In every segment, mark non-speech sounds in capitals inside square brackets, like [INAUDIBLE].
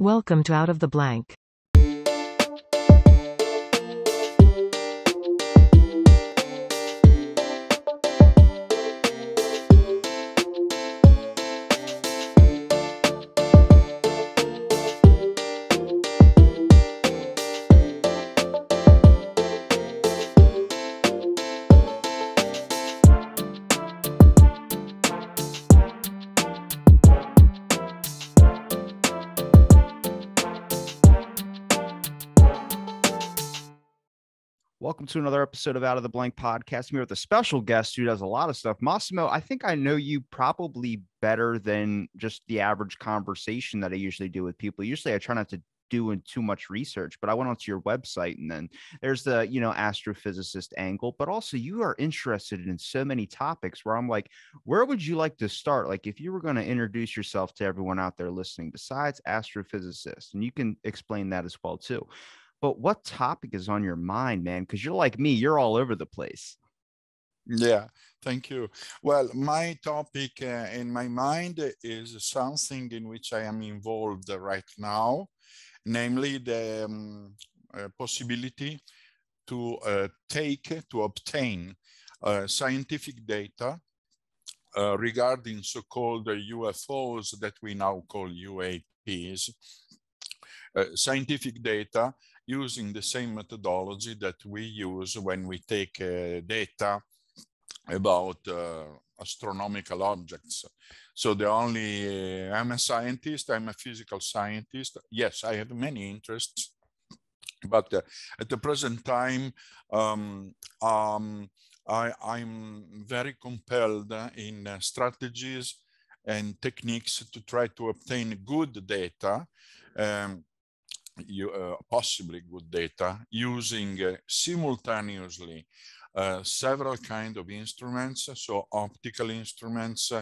Welcome to Out of the Blank. To another episode of Out of the Blank podcast. I'm here with a special guest who does a lot of stuff. Massimo, I think I know you probably better than just the average conversation that I usually do with people. Usually I try not to do too much research, but I went onto your website and then there's the, you know, astrophysicist angle, but also you are interested in so many topics where I'm like, where would you like to start? Like if you were going to introduce yourself to everyone out there listening besides astrophysicist, and you can explain that as well too but what topic is on your mind, man? Because you're like me, you're all over the place. Yeah, thank you. Well, my topic uh, in my mind is something in which I am involved right now, namely the um, uh, possibility to uh, take, to obtain uh, scientific data uh, regarding so-called UFOs that we now call UAPs. Uh, scientific data using the same methodology that we use when we take uh, data about uh, astronomical objects. So the only, uh, I'm a scientist, I'm a physical scientist. Yes, I have many interests, but uh, at the present time, um, um, I, am very compelled in uh, strategies and techniques to try to obtain good data um, you, uh, possibly good data using uh, simultaneously uh, several kind of instruments, so optical instruments,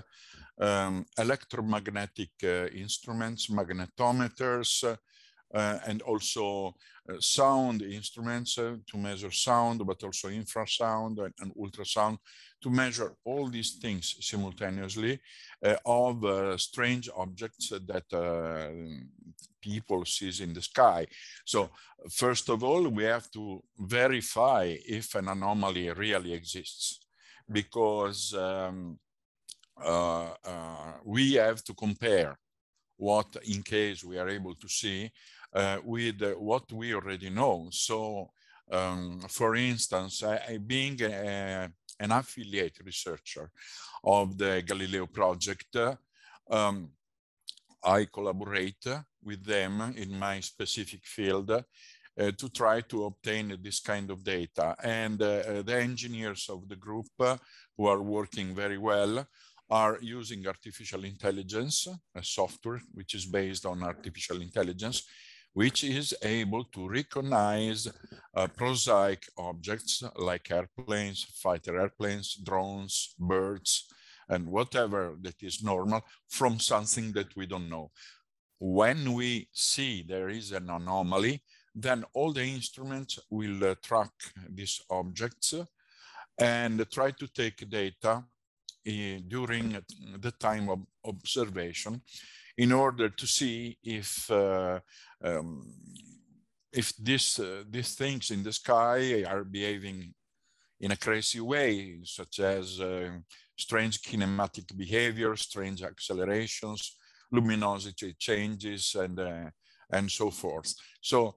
um, electromagnetic uh, instruments, magnetometers, and also sound instruments to measure sound, but also infrasound and, and ultrasound to measure all these things simultaneously uh, of uh, strange objects that uh, people sees in the sky. So first of all, we have to verify if an anomaly really exists because um, uh, uh, we have to compare what in case we are able to see uh, with what we already know. So um, for instance, I, I being a, an affiliate researcher of the Galileo project, um, I collaborate with them in my specific field uh, to try to obtain this kind of data. And uh, the engineers of the group uh, who are working very well are using artificial intelligence, a software which is based on artificial intelligence, which is able to recognize uh, prosaic objects like airplanes, fighter airplanes, drones, birds, and whatever that is normal from something that we don't know. When we see there is an anomaly, then all the instruments will uh, track these objects and try to take data uh, during the time of observation in order to see if uh, um, if this, uh, these things in the sky are behaving in a crazy way, such as uh, strange kinematic behavior, strange accelerations, luminosity changes, and, and so forth. So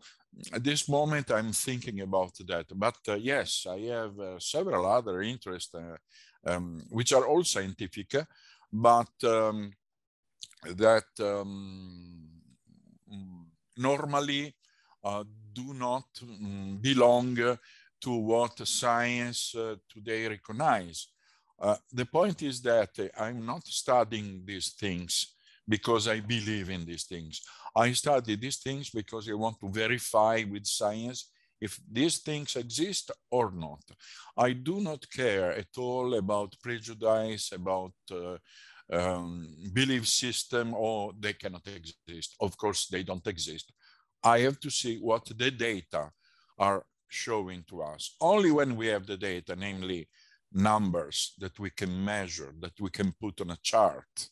at this moment, I'm thinking about that. But uh, yes, I have uh, several other interests, uh, um, which are all scientific, but um, that um, normally uh, do not um, belong to what science uh, today recognize. Uh, the point is that I'm not studying these things because I believe in these things. I study these things because I want to verify with science if these things exist or not. I do not care at all about prejudice, about uh, um, belief system or they cannot exist. Of course, they don't exist. I have to see what the data are showing to us. Only when we have the data, namely numbers that we can measure, that we can put on a chart,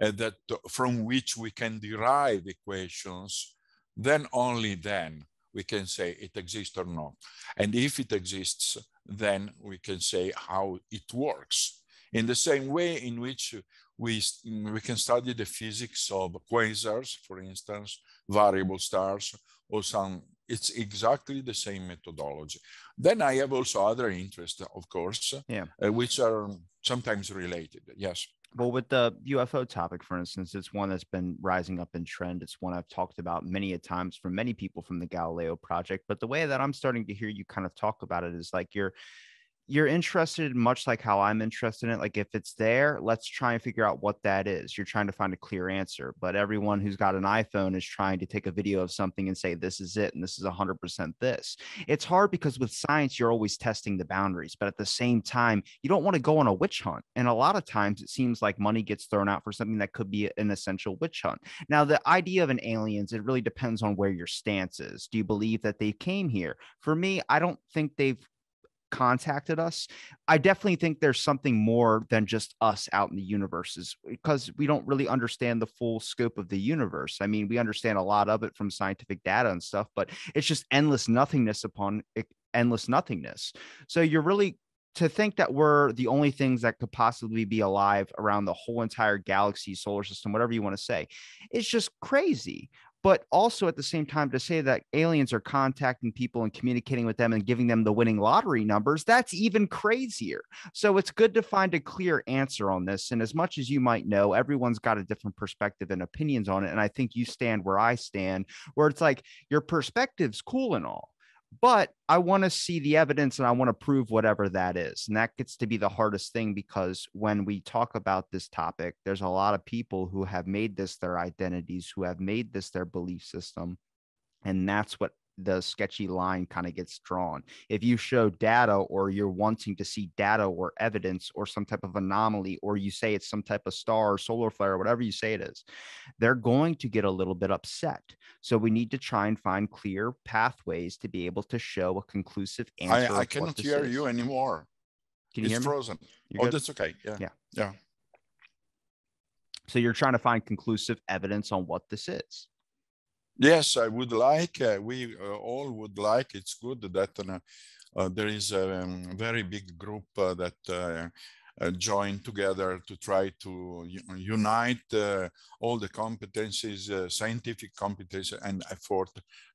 uh, that from which we can derive equations, then only then we can say it exists or not. And if it exists, then we can say how it works. In the same way in which we, we can study the physics of quasars, for instance, variable stars, or some, it's exactly the same methodology. Then I have also other interests, of course, yeah. Uh, which are sometimes related. Yes. Well, with the UFO topic, for instance, it's one that's been rising up in trend. It's one I've talked about many a times from many people from the Galileo project. But the way that I'm starting to hear you kind of talk about it is like you're you're interested much like how I'm interested in it. Like if it's there, let's try and figure out what that is. You're trying to find a clear answer, but everyone who's got an iPhone is trying to take a video of something and say this is it and this is 100% this. It's hard because with science you're always testing the boundaries, but at the same time, you don't want to go on a witch hunt. And a lot of times it seems like money gets thrown out for something that could be an essential witch hunt. Now, the idea of an aliens, it really depends on where your stance is. Do you believe that they came here? For me, I don't think they've contacted us i definitely think there's something more than just us out in the universes because we don't really understand the full scope of the universe. I mean we understand a lot of it from scientific data and stuff but it's just endless nothingness upon endless nothingness. So you're really to think that we're the only things that could possibly be alive around the whole entire galaxy solar system whatever you want to say it's just crazy but also at the same time to say that aliens are contacting people and communicating with them and giving them the winning lottery numbers that's even crazier. So it's good to find a clear answer on this and as much as you might know everyone's got a different perspective and opinions on it and i think you stand where i stand where it's like your perspective's cool and all but I want to see the evidence and I want to prove whatever that is. And that gets to be the hardest thing because when we talk about this topic, there's a lot of people who have made this their identities, who have made this their belief system. And that's what the sketchy line kind of gets drawn. If you show data or you're wanting to see data or evidence or some type of anomaly, or you say it's some type of star or solar flare or whatever you say it is, they're going to get a little bit upset. So we need to try and find clear pathways to be able to show a conclusive answer. I, I cannot hear is. you anymore. Can you it's hear me? frozen. You're oh, good? that's okay. Yeah. Yeah. Yeah. So you're trying to find conclusive evidence on what this is. Yes, I would like, uh, we uh, all would like, it's good that uh, uh there is a um, very big group uh, that uh, joined together to try to unite all the competencies, scientific competencies and effort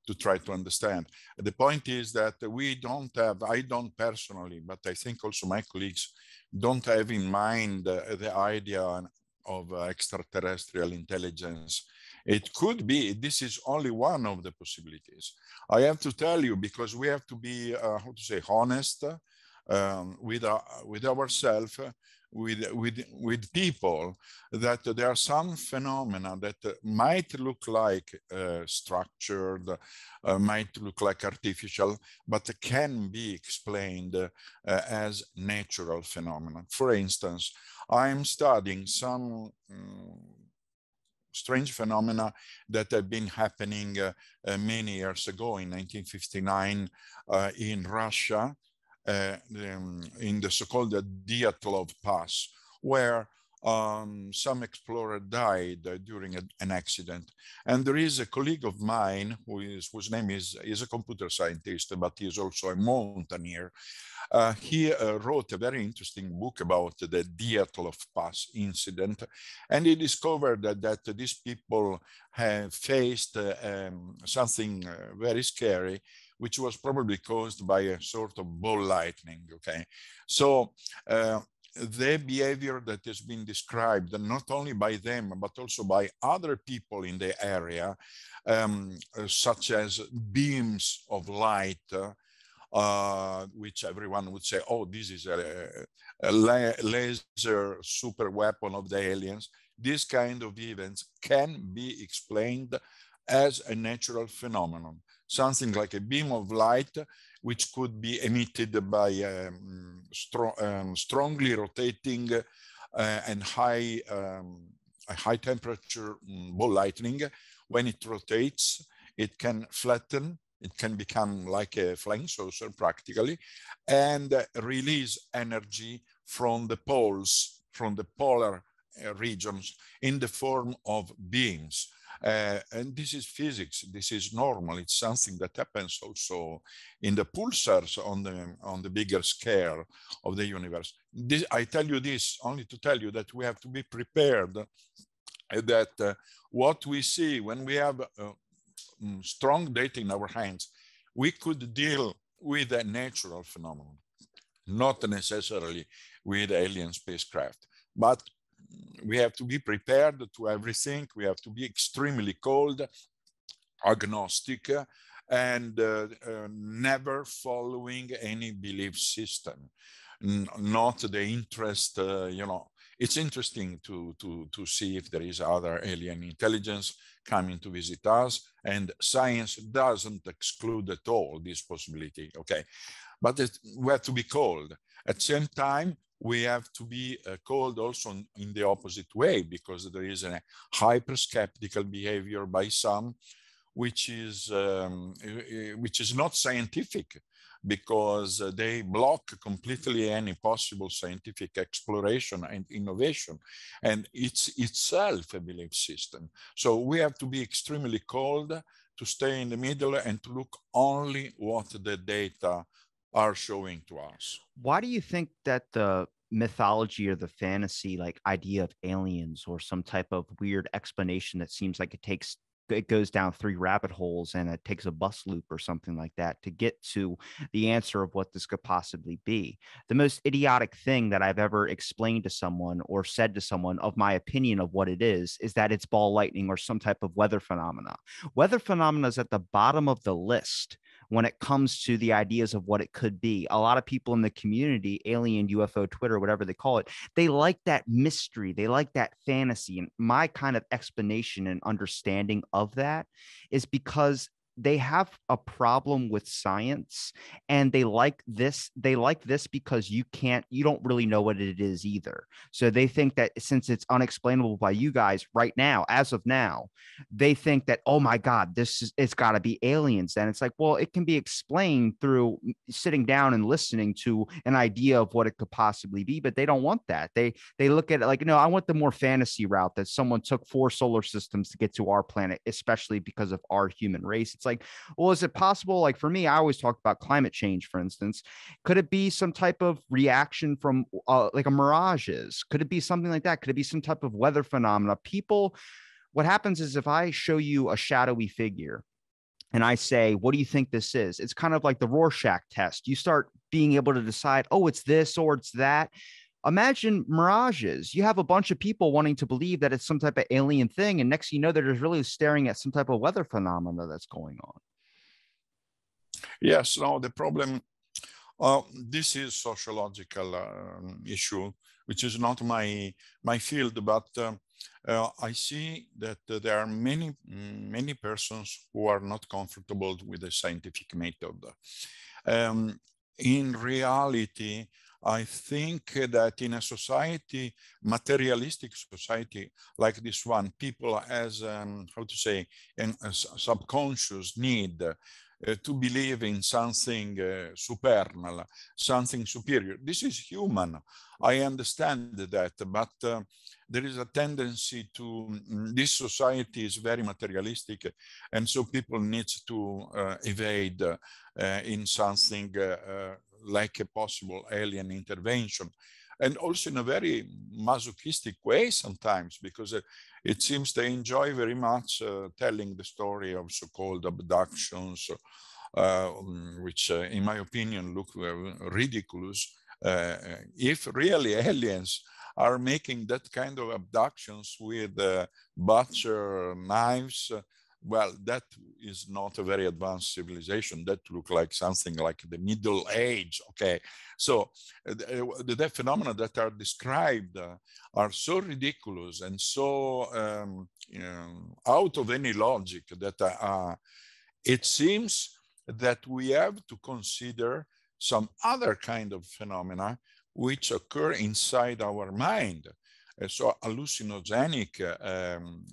to try to understand. The point is that we don't have, I don't personally, but I think also my colleagues don't have in mind the idea of extraterrestrial intelligence it could be, this is only one of the possibilities. I have to tell you, because we have to be, uh, how to say, honest um, with, uh, with ourselves, with, with, with people, that there are some phenomena that might look like uh, structured, uh, might look like artificial, but can be explained uh, as natural phenomena. For instance, I'm studying some um, strange phenomena that have been happening uh, uh, many years ago in 1959 uh, in Russia, um, in the so-called Dyatlov Pass, where um, some explorer died uh, during a, an accident. And there is a colleague of mine who is, whose name is, is a computer scientist, but he is also a mountaineer. Uh, he uh, wrote a very interesting book about the Dyatlov Pass incident, and he discovered that, that these people have faced uh, um, something uh, very scary, which was probably caused by a sort of ball lightning. Okay, so uh, the behavior that has been described not only by them but also by other people in the area um, such as beams of light uh, uh, which everyone would say, oh, this is a, a laser super weapon of the aliens. This kind of events can be explained as a natural phenomenon, something like a beam of light, which could be emitted by um, stro um, strongly rotating uh, and high, um, high temperature mm, ball lightning. When it rotates, it can flatten it can become like a flying saucer practically and release energy from the poles, from the polar regions in the form of beams. Uh, and this is physics. This is normal. It's something that happens also in the pulsars on the on the bigger scale of the universe. This, I tell you this only to tell you that we have to be prepared. That uh, what we see when we have uh, mm, strong data in our hands, we could deal with a natural phenomenon, not necessarily with alien spacecraft, but we have to be prepared to everything. We have to be extremely cold, agnostic, and uh, uh, never following any belief system, N not the interest, uh, you know, it's interesting to, to, to see if there is other alien intelligence coming to visit us and science doesn't exclude at all this possibility, okay? But it, we have to be cold. At the same time, we have to be uh, called also in the opposite way because there is a hyper skeptical behavior by some which is um, which is not scientific because they block completely any possible scientific exploration and innovation and it's itself a belief system. So we have to be extremely cold to stay in the middle and to look only what the data are showing to us. Why do you think that the mythology or the fantasy like idea of aliens or some type of weird explanation that seems like it takes it goes down three rabbit holes and it takes a bus loop or something like that to get to the answer of what this could possibly be. The most idiotic thing that I've ever explained to someone or said to someone of my opinion of what it is is that it's ball lightning or some type of weather phenomena. Weather phenomena is at the bottom of the list when it comes to the ideas of what it could be. A lot of people in the community, alien, UFO, Twitter, whatever they call it, they like that mystery. They like that fantasy. And my kind of explanation and understanding of that is because they have a problem with science and they like this they like this because you can't you don't really know what it is either. So they think that since it's unexplainable by you guys right now as of now they think that oh my god this is it's got to be aliens. And it's like well it can be explained through sitting down and listening to an idea of what it could possibly be but they don't want that. They they look at it like no i want the more fantasy route that someone took four solar systems to get to our planet especially because of our human race. It's like, well, is it possible? Like for me, I always talk about climate change, for instance. Could it be some type of reaction from uh, like a mirages? Could it be something like that? Could it be some type of weather phenomena? People, what happens is if I show you a shadowy figure, and I say, What do you think this is? It's kind of like the Rorschach test. You start being able to decide, Oh, it's this or it's that imagine mirages. You have a bunch of people wanting to believe that it's some type of alien thing, and next you know they're just really staring at some type of weather phenomena that's going on. Yes, no, the problem. Uh, this is sociological uh, issue, which is not my my field, but uh, uh I see that there are many many persons who are not comfortable with the scientific method. Um, in reality, I think that in a society, materialistic society like this one, people has, um, how to say, a subconscious need uh, to believe in something uh, supernal, something superior. This is human. I understand that, but uh, there is a tendency to, mm, this society is very materialistic, and so people need to uh, evade uh, in something uh, like a possible alien intervention. And also in a very masochistic way sometimes because uh, it seems they enjoy very much uh, telling the story of so-called abductions uh, um, which uh, in my opinion look uh, ridiculous uh, if really aliens are making that kind of abductions with butcher knives well, that is not a very advanced civilization. That look like something like the Middle Age. Okay, so uh, the, the phenomena that are described uh, are so ridiculous and so um, you know, out of any logic that uh, it seems that we have to consider some other kind of phenomena which occur inside our mind. Uh, so hallucinogenic um,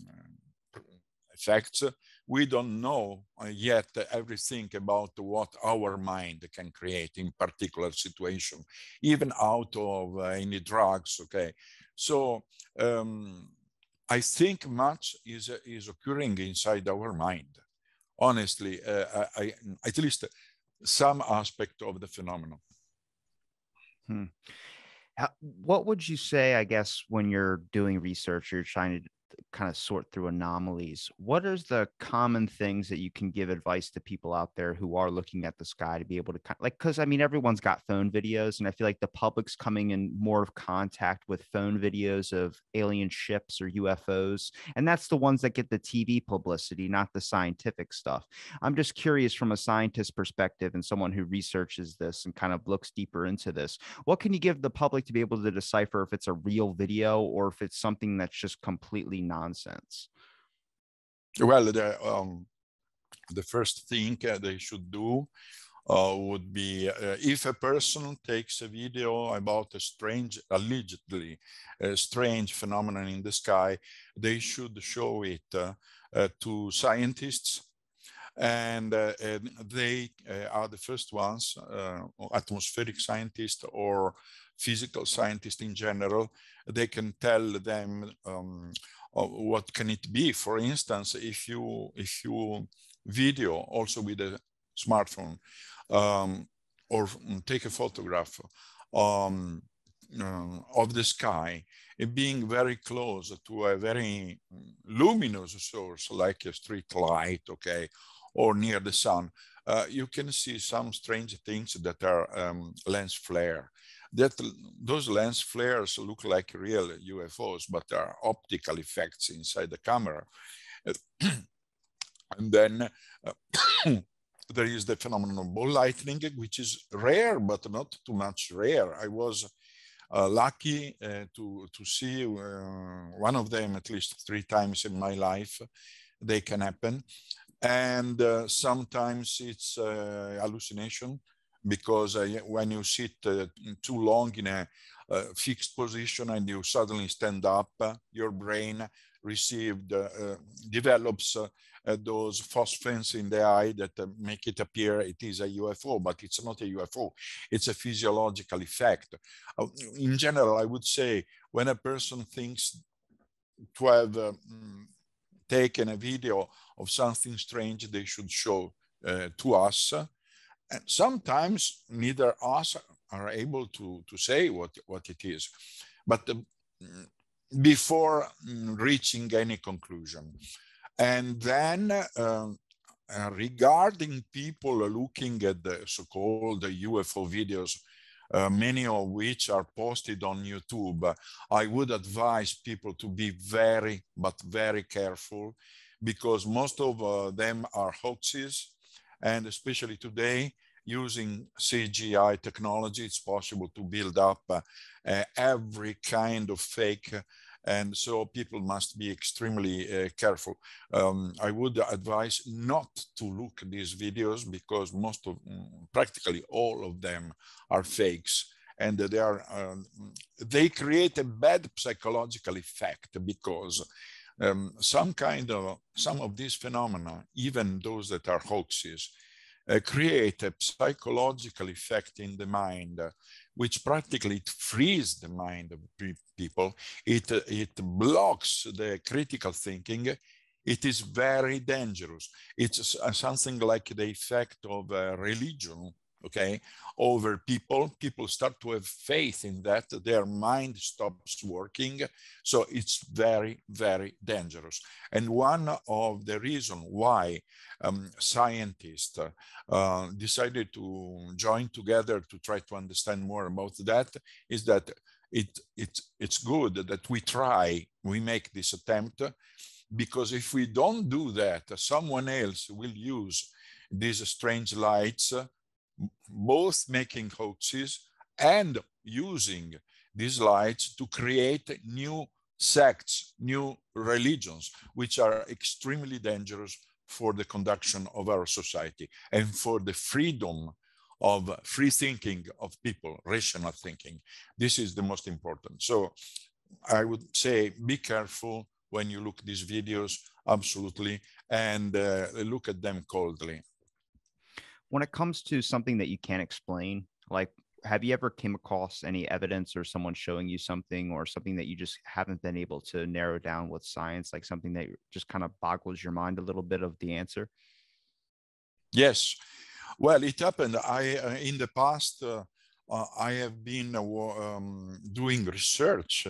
effects, we don't know uh, yet everything about what our mind can create in particular situation, even out of uh, any drugs, okay? So um, I think much is, is occurring inside our mind. Honestly, uh, I, I, at least some aspect of the phenomenon. Hmm. How, what would you say, I guess, when you're doing research, you're trying to kind of sort through anomalies what is the common things that you can give advice to people out there who are looking at the sky to be able to kind like because i mean everyone's got phone videos and i feel like the public's coming in more of contact with phone videos of alien ships or ufos and that's the ones that get the tv publicity not the scientific stuff. I'm just curious from a scientist perspective and someone who researches this and kind of looks deeper into this what can you give the public to be able to decipher if it's a real video or if it's something that's just completely nonsense? Well, the, um, the first thing uh, they should do uh, would be uh, if a person takes a video about a strange, allegedly a strange phenomenon in the sky, they should show it uh, uh to scientists. And, uh, and they are the first ones, atmospheric scientists or physical scientists in general, they can tell them um, what can it be. For instance, if you if you video also with a smartphone um, or take a photograph um, uh, of the sky, being very close to a very luminous source like a street light, okay, or near the sun, uh, you can see some strange things that are um, lens flare that those lens flares look like real UFOs, but are optical effects inside the camera. [CLEARS THROAT] and then uh, [COUGHS] there is the phenomenon of ball lightning, which is rare, but not too much rare. I was uh, lucky uh, to, to see uh, one of them at least three times in my life. They can happen. And uh, sometimes it's uh, hallucination because uh, when you sit uh, too long in a uh, fixed position and you suddenly stand up, your brain received develops those phosphenes in the eye that make it appear it is a UFO, but it's not a UFO. It's a physiological effect. in general, I would say when a person thinks to have taken a video of something strange, they should show uh, to us and sometimes neither us are able to, to say what, what it is. But uh, before mm, reaching any conclusion. And then uh, uh, regarding people looking at the so-called UFO videos, uh, many of which are posted on YouTube, I would advise people to be very, but very careful because most of uh, them are hoaxes and especially today, using CGI technology, it's possible to build up uh, every kind of fake and so people must be extremely uh, careful. Um, I would advise not to look at these videos because most of, mm, practically all of them are fakes and they are, um, they create a bad psychological effect because um, some kind of some of these phenomena, even those that are hoaxes, uh, create a psychological effect in the mind, uh, which practically frees the mind of people. It uh, it blocks the critical thinking. It is very dangerous. It's uh, something like the effect of religion okay, over people. People start to have faith in that. Their mind stops working. So it's very, very dangerous. And one of the reason why um, scientists uh, decided to join together to try to understand more about that is that it, it, it's good that we try, we make this attempt, because if we don't do that, someone else will use these strange lights both making hoaxes and using these lights to create new sects, new religions, which are extremely dangerous for the conduction of our society and for the freedom of free thinking of people, rational thinking. This is the most important. So I would say be careful when you look these videos, absolutely, and uh, look at them coldly when it comes to something that you can't explain, like have you ever came across any evidence or someone showing you something or something that you just haven't been able to narrow down with science, like something that just kind of boggles your mind a little bit of the answer? Yes. Well, it happened. I uh, in the past uh, uh I have been uh, um, doing research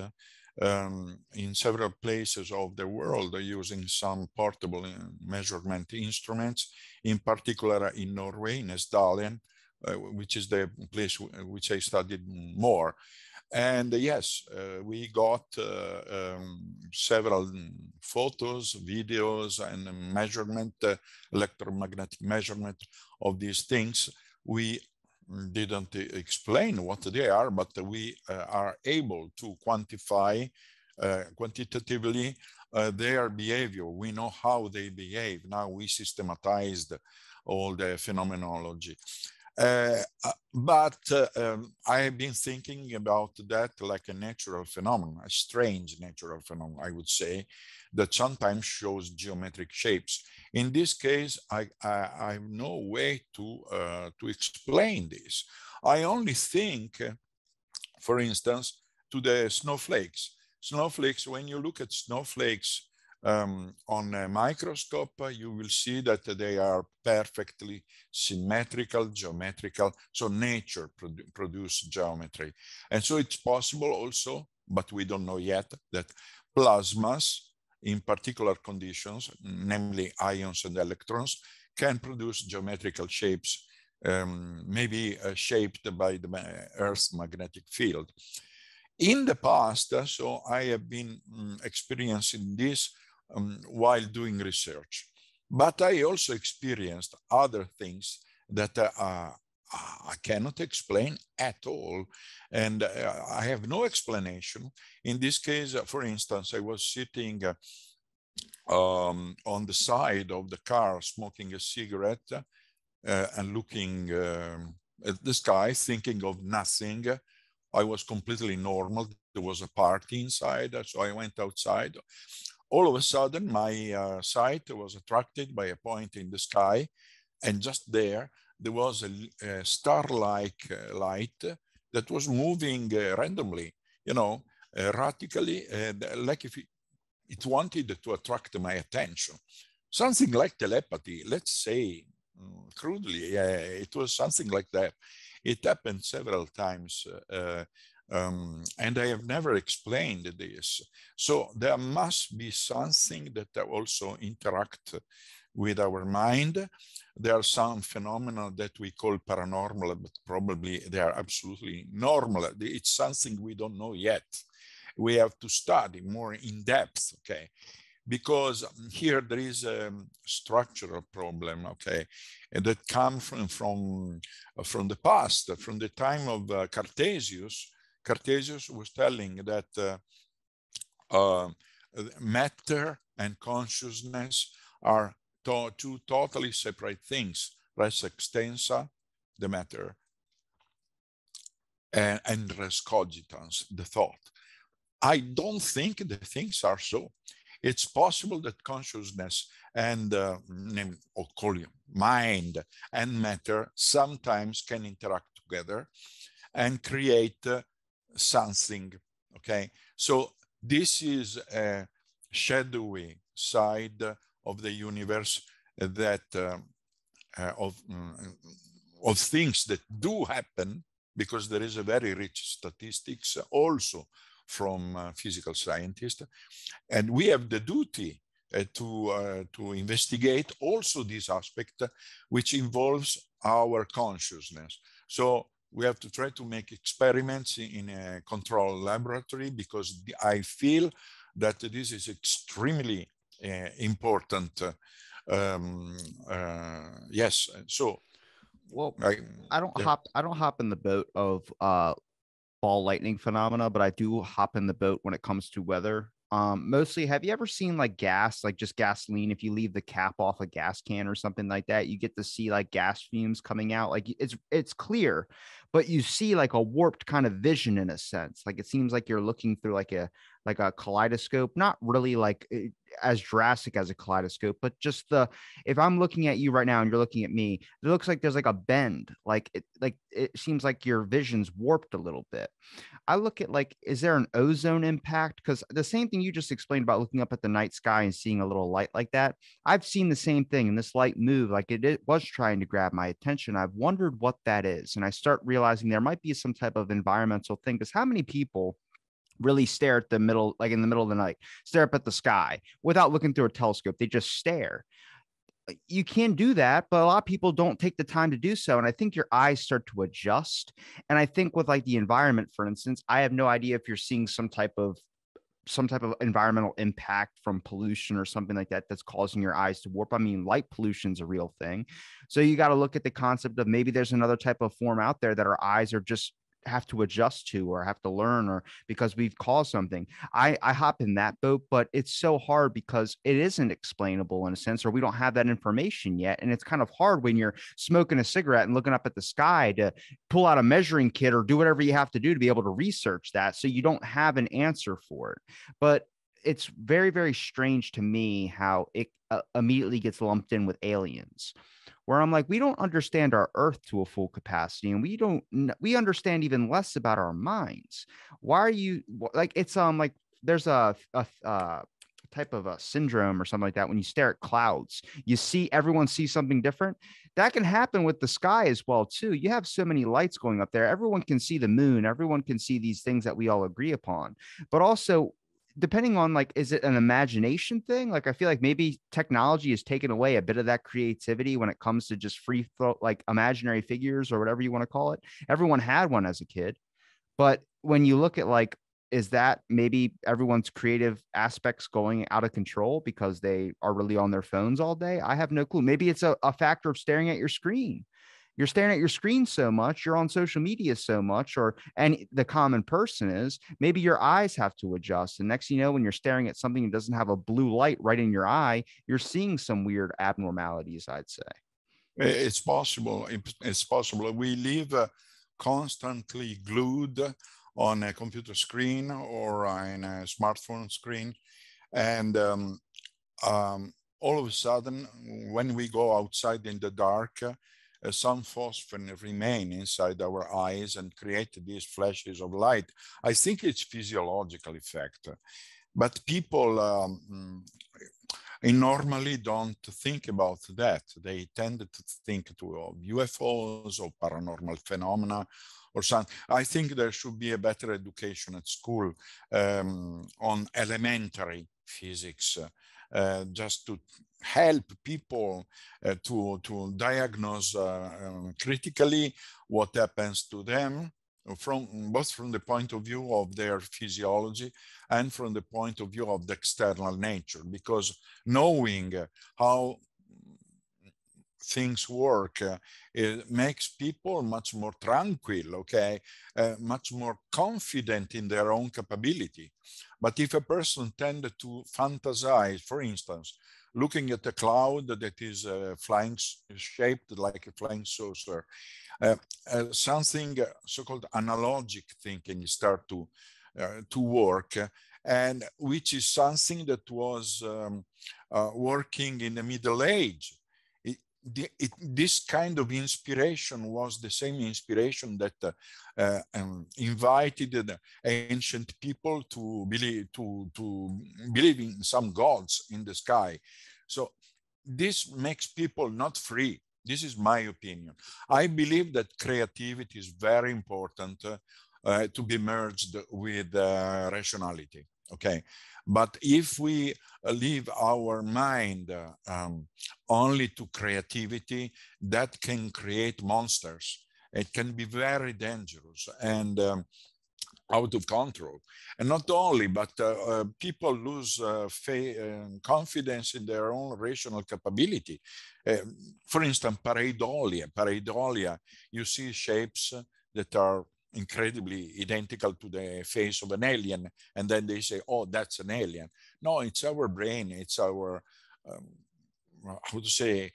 um, in several places of the world using some portable measurement instruments, in particular in Norway, in Hessdalen, uh, which is the place which I studied more. And uh, yes, uh, we got uh, um, several photos, videos, and measurement, uh, electromagnetic measurement of these things. We didn't explain what they are, but we uh, are able to quantify uh, quantitatively uh, their behavior. We know how they behave. Now we systematized all the phenomenology. Uh, but uh, um, I have been thinking about that like a natural phenomenon, a strange natural phenomenon, I would say, that sometimes shows geometric shapes. In this case, I, I, I have no way to, uh, to explain this. I only think, for instance, to the snowflakes. Snowflakes, when you look at snowflakes um, on a microscope, uh, you will see that they are perfectly symmetrical, geometrical. So nature produ geometry. And so it's possible also, but we don't know yet, that plasmas in particular conditions, namely ions and electrons, can produce geometrical shapes, um, maybe uh, shaped by the Earth's magnetic field. In the past, uh, so I have been um, experiencing this um, while doing research. But I also experienced other things that uh, I cannot explain at all. And uh, I have no explanation. In this case, uh, for instance, I was sitting uh, um, on the side of the car smoking a cigarette uh, and looking um, at the sky, thinking of nothing. I was completely normal. There was a party inside, so I went outside all of a sudden my uh, sight was attracted by a point in the sky and just there there was a, a star-like uh, light that was moving uh, randomly you know erratically like if it, it, wanted to attract my attention something like telepathy let's say mm, crudely yeah, it was something like that it happened several times uh, um, and I have never explained this. So there must be something that also interact with our mind. There are some phenomena that we call paranormal, but probably they are absolutely normal. It's something we don't know yet. We have to study more in depth, okay? Because here there is a structural problem, okay, that comes from, from, from the past, from the time of uh, Cartesius, Cartesius was telling that uh, uh, matter and consciousness are to two totally separate things. Res extensa, the matter, and, and res cogitans, the thought. I don't think the things are so. It's possible that consciousness and uh, or call you mind and matter sometimes can interact together and create uh, something. Okay, so this is a shadowy side of the universe that uh, uh, of um, of things that do happen because there is a very rich statistics also from uh, physical scientists. And we have the duty uh, to uh, to investigate also this aspect which involves our consciousness. So we have to try to make experiments in a control laboratory because I feel that this is extremely important. Um, uh, yes, so well, I, I don't yeah. hop I don't hop in the boat of uh, ball lightning phenomena, but I do hop in the boat when it comes to weather um, mostly, have you ever seen like gas, like just gasoline? If you leave the cap off a gas can or something like that, you get to see like gas fumes coming out. Like it's it's clear, but you see like a warped kind of vision in a sense. Like it seems like you're looking through like a like a kaleidoscope. Not really like eh, as drastic as a kaleidoscope, but just the if I'm looking at you right now and you're looking at me, it looks like there's like a bend, like it like it seems like your vision's warped a little bit. I look at like, is there an ozone impact? Because the same thing you just explained about looking up at the night sky and seeing a little light like that, I've seen the same thing, and this light move like it, it was trying to grab my attention. I've wondered what that is, and I start realizing there might be some type of environmental thing. Because how many people really stare at the middle, like in the middle of the night, stare up at the sky without looking through a telescope. They just stare. You can do that, but a lot of people don't take the time to do so. And I think your eyes start to adjust. And I think with like the environment, for instance, I have no idea if you're seeing some type of some type of environmental impact from pollution or something like that that's causing your eyes to warp. I mean, light pollution is a real thing. So you got to look at the concept of maybe there's another type of form out there that our eyes are just have to adjust to or have to learn or because we've caused something. I I hop in that boat, but it's so hard because it isn't explainable in a sense, or we don't have that information yet. And it's kind of hard when you're smoking a cigarette and looking up at the sky to pull out a measuring kit or do whatever you have to do to be able to research that. So you don't have an answer for it. But it's very, very strange to me how it uh, immediately gets lumped in with aliens where I'm like, we don't understand our earth to a full capacity and we don't, we understand even less about our minds. Why are you like, it's, um, like there's a, a, uh, type of a syndrome or something like that when you stare at clouds. You see everyone sees something different. That can happen with the sky as well too. You have so many lights going up there. Everyone can see the moon. Everyone can see these things that we all agree upon. But also depending on like is it an imagination thing? Like i feel like maybe technology has taken away a bit of that creativity when it comes to just free throw like imaginary figures or whatever you want to call it. Everyone had one as a kid but when you look at like is that maybe everyone's creative aspects going out of control because they are really on their phones all day? I have no clue. Maybe it's a, a factor of staring at your screen you're staring at your screen so much, you're on social media so much, or and the common person is maybe your eyes have to adjust. And next you know, when you're staring at something that doesn't have a blue light right in your eye, you're seeing some weird abnormalities, I'd say. It's possible. It's possible. We live uh, constantly glued on a computer screen or on a smartphone screen. And um, um, all of a sudden, when we go outside in the dark, uh, some phosphorus remain inside our eyes and create these flashes of light. I think it's physiological effect, but people um, normally don't think about that. They tend to think to of UFOs or paranormal phenomena or something. I think there should be a better education at school um, on elementary physics, uh, just to help people uh, to, to diagnose uh, um, critically what happens to them from both from the point of view of their physiology and from the point of view of the external nature. Because knowing how things work uh, it makes people much more tranquil okay? Uh, much more confident in their own capability. But if a person tend to fantasize for instance looking at a cloud that is uh, flying shaped like a flying saucer. Uh, uh, something uh, so-called analogic thinking start to to work and which is something that was um, working in the middle age the, it, this kind of inspiration was the same inspiration that uh, uh, um, invited the ancient people to believe to to believe in some gods in the sky. So this makes people not free. This is my opinion. I believe that creativity is very important uh, to be merged with uh, rationality. Okay, but if we leave our mind uh, um, only to creativity, that can create monsters. It can be very dangerous and um, out of control. And not only, but uh, uh, people lose uh, confidence in their own rational capability. Uh, for instance, pareidolia. Pareidolia, you see shapes that are incredibly identical to the face of an alien. And then they say, oh, that's an alien. No, it's our brain. It's our, um, how to say,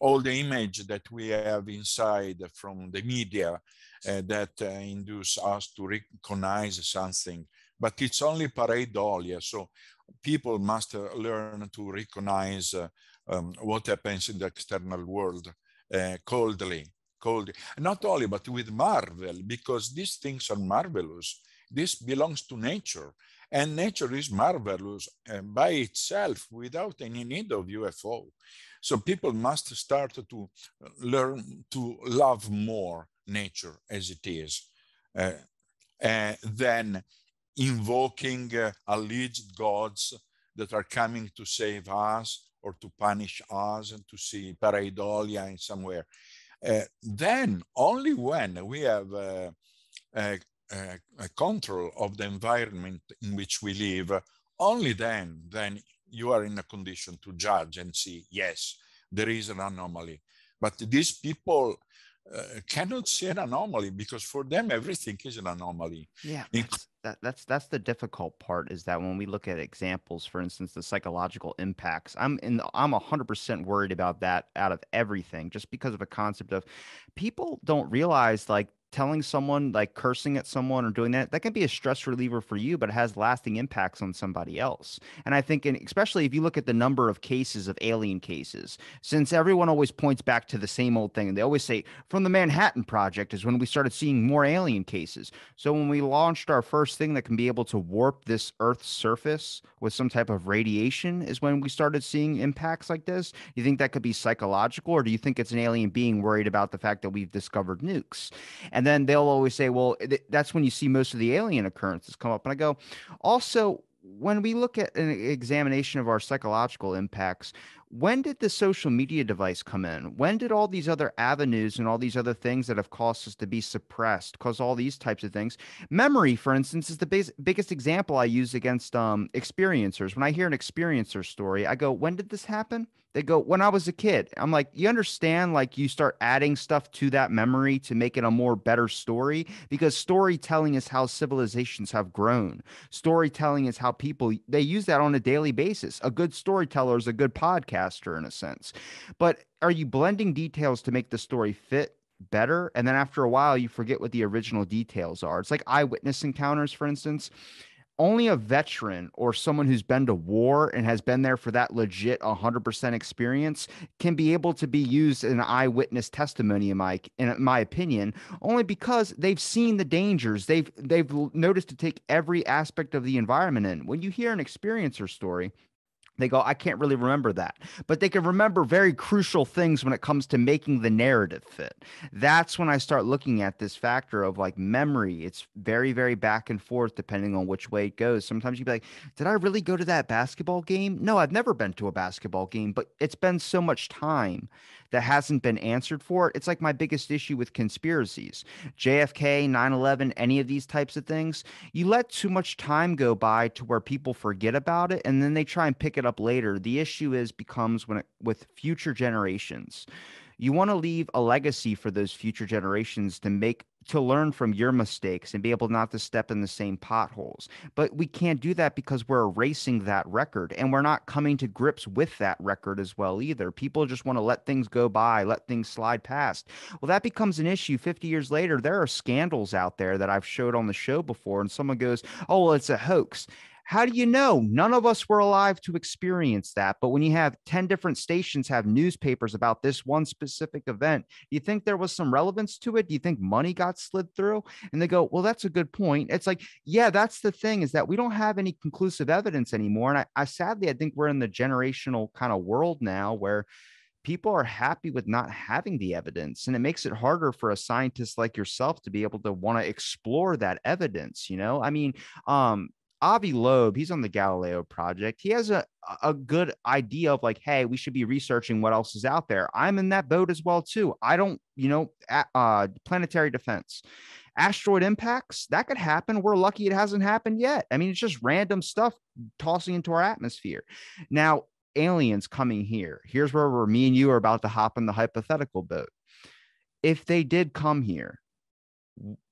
all the image that we have inside from the media uh, that uh, induce us to recognize something. But it's only pareidolia. So people must uh, learn to recognize uh, um, what happens in the external world uh, coldly, coldly. Not only, but with marvel, because these things are marvelous. This belongs to nature. And nature is marvelous uh, by itself without any need of UFO. So people must start to learn to love more nature as it is. Uh, uh, than invoking uh, alleged gods that are coming to save us or to punish us and to see pareidolia in somewhere. Uh, then only when we have uh, a, control of the environment in which we live, only then, then you are in a condition to judge and see, yes, there is an anomaly. But these people uh, cannot see an anomaly because for them everything is an anomaly. Yeah, that, that's that's the difficult part is that when we look at examples, for instance, the psychological impacts, I'm in I'm hundred percent worried about that out of everything, just because of a concept of people don't realize like telling someone like cursing at someone or doing that that can be a stress reliever for you but it has lasting impacts on somebody else. And i think and especially if you look at the number of cases of alien cases since everyone always points back to the same old thing and they always say from the manhattan project is when we started seeing more alien cases. So when we launched our first thing that can be able to warp this earth's surface with some type of radiation is when we started seeing impacts like this. You think that could be psychological or do you think it's an alien being worried about the fact that we've discovered nukes? And and then they'll always say, well, th- that's when you see most of the alien occurrences come up. And I go, also, when we look at an examination of our psychological impacts, when did the social media device come in? When did all these other avenues and all these other things that have caused us to be suppressed cause all these types of things? Memory, for instance, is the biggest example I use against um, experiencers. When I hear an experiencer story, I go, when did this happen? they go when i was a kid i'm like you understand like you start adding stuff to that memory to make it a more better story because storytelling is how civilizations have grown storytelling is how people they use that on a daily basis a good storyteller is a good podcaster in a sense. But are you blending details to make the story fit better? And then after a while you forget what the original details are. It's like eyewitness encounters for instance. Only a veteran or someone who's been to war and has been there for that legit 100% experience can be able to be used in eyewitness testimony my in my opinion only because they've seen the dangers. They've they've noticed to take every aspect of the environment in. When you hear an experiencer story they go, I can't really remember that. But they can remember very crucial things when it comes to making the narrative fit. That's when I start looking at this factor of like memory. It's very, very back and forth depending on which way it goes. Sometimes you'd be like, Did I really go to that basketball game? No, I've never been to a basketball game, but it's been so much time that hasn't been answered for. It's like my biggest issue with conspiracies. JFK, 9 11, any of these types of things. You let too much time go by to where people forget about it and then they try and pick it up later. The issue is becomes when it, with future generations you want to leave a legacy for those future generations to make to learn from your mistakes and be able not to step in the same potholes. But we can't do that because we're erasing that record and we're not coming to grips with that record as well either. People just want to let things go by, let things slide past. Well, that becomes an issue 50 years later. There are scandals out there that I've showed on the show before and someone goes, "Oh, well, it's a hoax." How do you know? None of us were alive to experience that. But when you have 10 different stations have newspapers about this one specific event, do you think there was some relevance to it? Do you think money got slid through? And they go, well, that's a good point. It's like, yeah, that's the thing is that we don't have any conclusive evidence anymore. And I, I sadly, I think we're in the generational kind of world now where people are happy with not having the evidence and it makes it harder for a scientist like yourself to be able to want to explore that evidence you know i mean um Avi Loeb, he's on the Galileo project. He has a, a good idea of like, hey, we should be researching what else is out there. I'm in that boat as well too. I don't, you know, uh, planetary defense, asteroid impacts that could happen. We're lucky it hasn't happened yet. I mean, it's just random stuff tossing into our atmosphere. Now, aliens coming here. Here's where we're, me and you are about to hop in the hypothetical boat. If they did come here,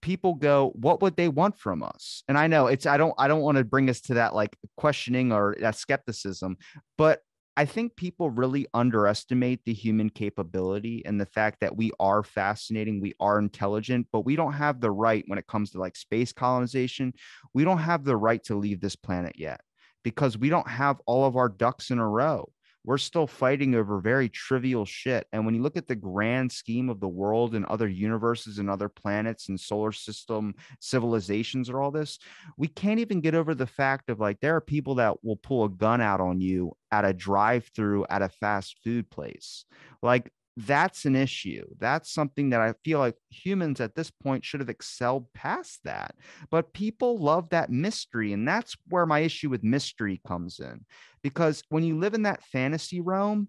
people go what would they want from us? And i know it's i don't i don't want to bring us to that like questioning or that skepticism but i think people really underestimate the human capability and the fact that we are fascinating we are intelligent but we don't have the right when it comes to like space colonization. We don't have the right to leave this planet yet because we don't have all of our ducks in a row we're still fighting over very trivial shit. And when you look at the grand scheme of the world and other universes and other planets and solar system civilizations or all this, we can't even get over the fact of like there are people that will pull a gun out on you at a drive through at a fast food place. Like that's an issue. That's something that I feel like humans at this point should have excelled past that. But people love that mystery. And that's where my issue with mystery comes in. Because when you live in that fantasy realm,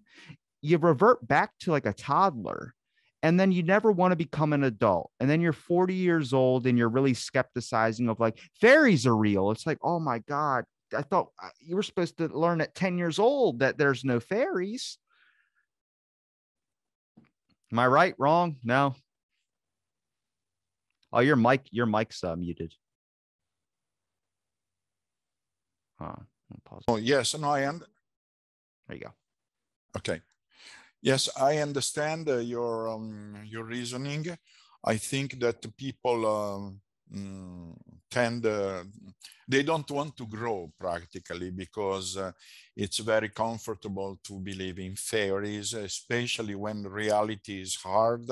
you revert back to like a toddler. And then you never want to become an adult. And then you're 40 years old and you're really skepticizing of like fairies are real. It's like, oh my God, I thought uh, you were supposed to learn at 10 years old that there's no fairies Am I right? Wrong? No. Oh, your mic, your mic's uh, muted. Huh. Pause. Oh yes, no, I am. There you go. Okay. Yes, I understand uh, your um, your reasoning. I think that the people um, mm, tend uh, they don't want to grow practically because uh, it's very comfortable to believe in fairies, especially when reality is hard.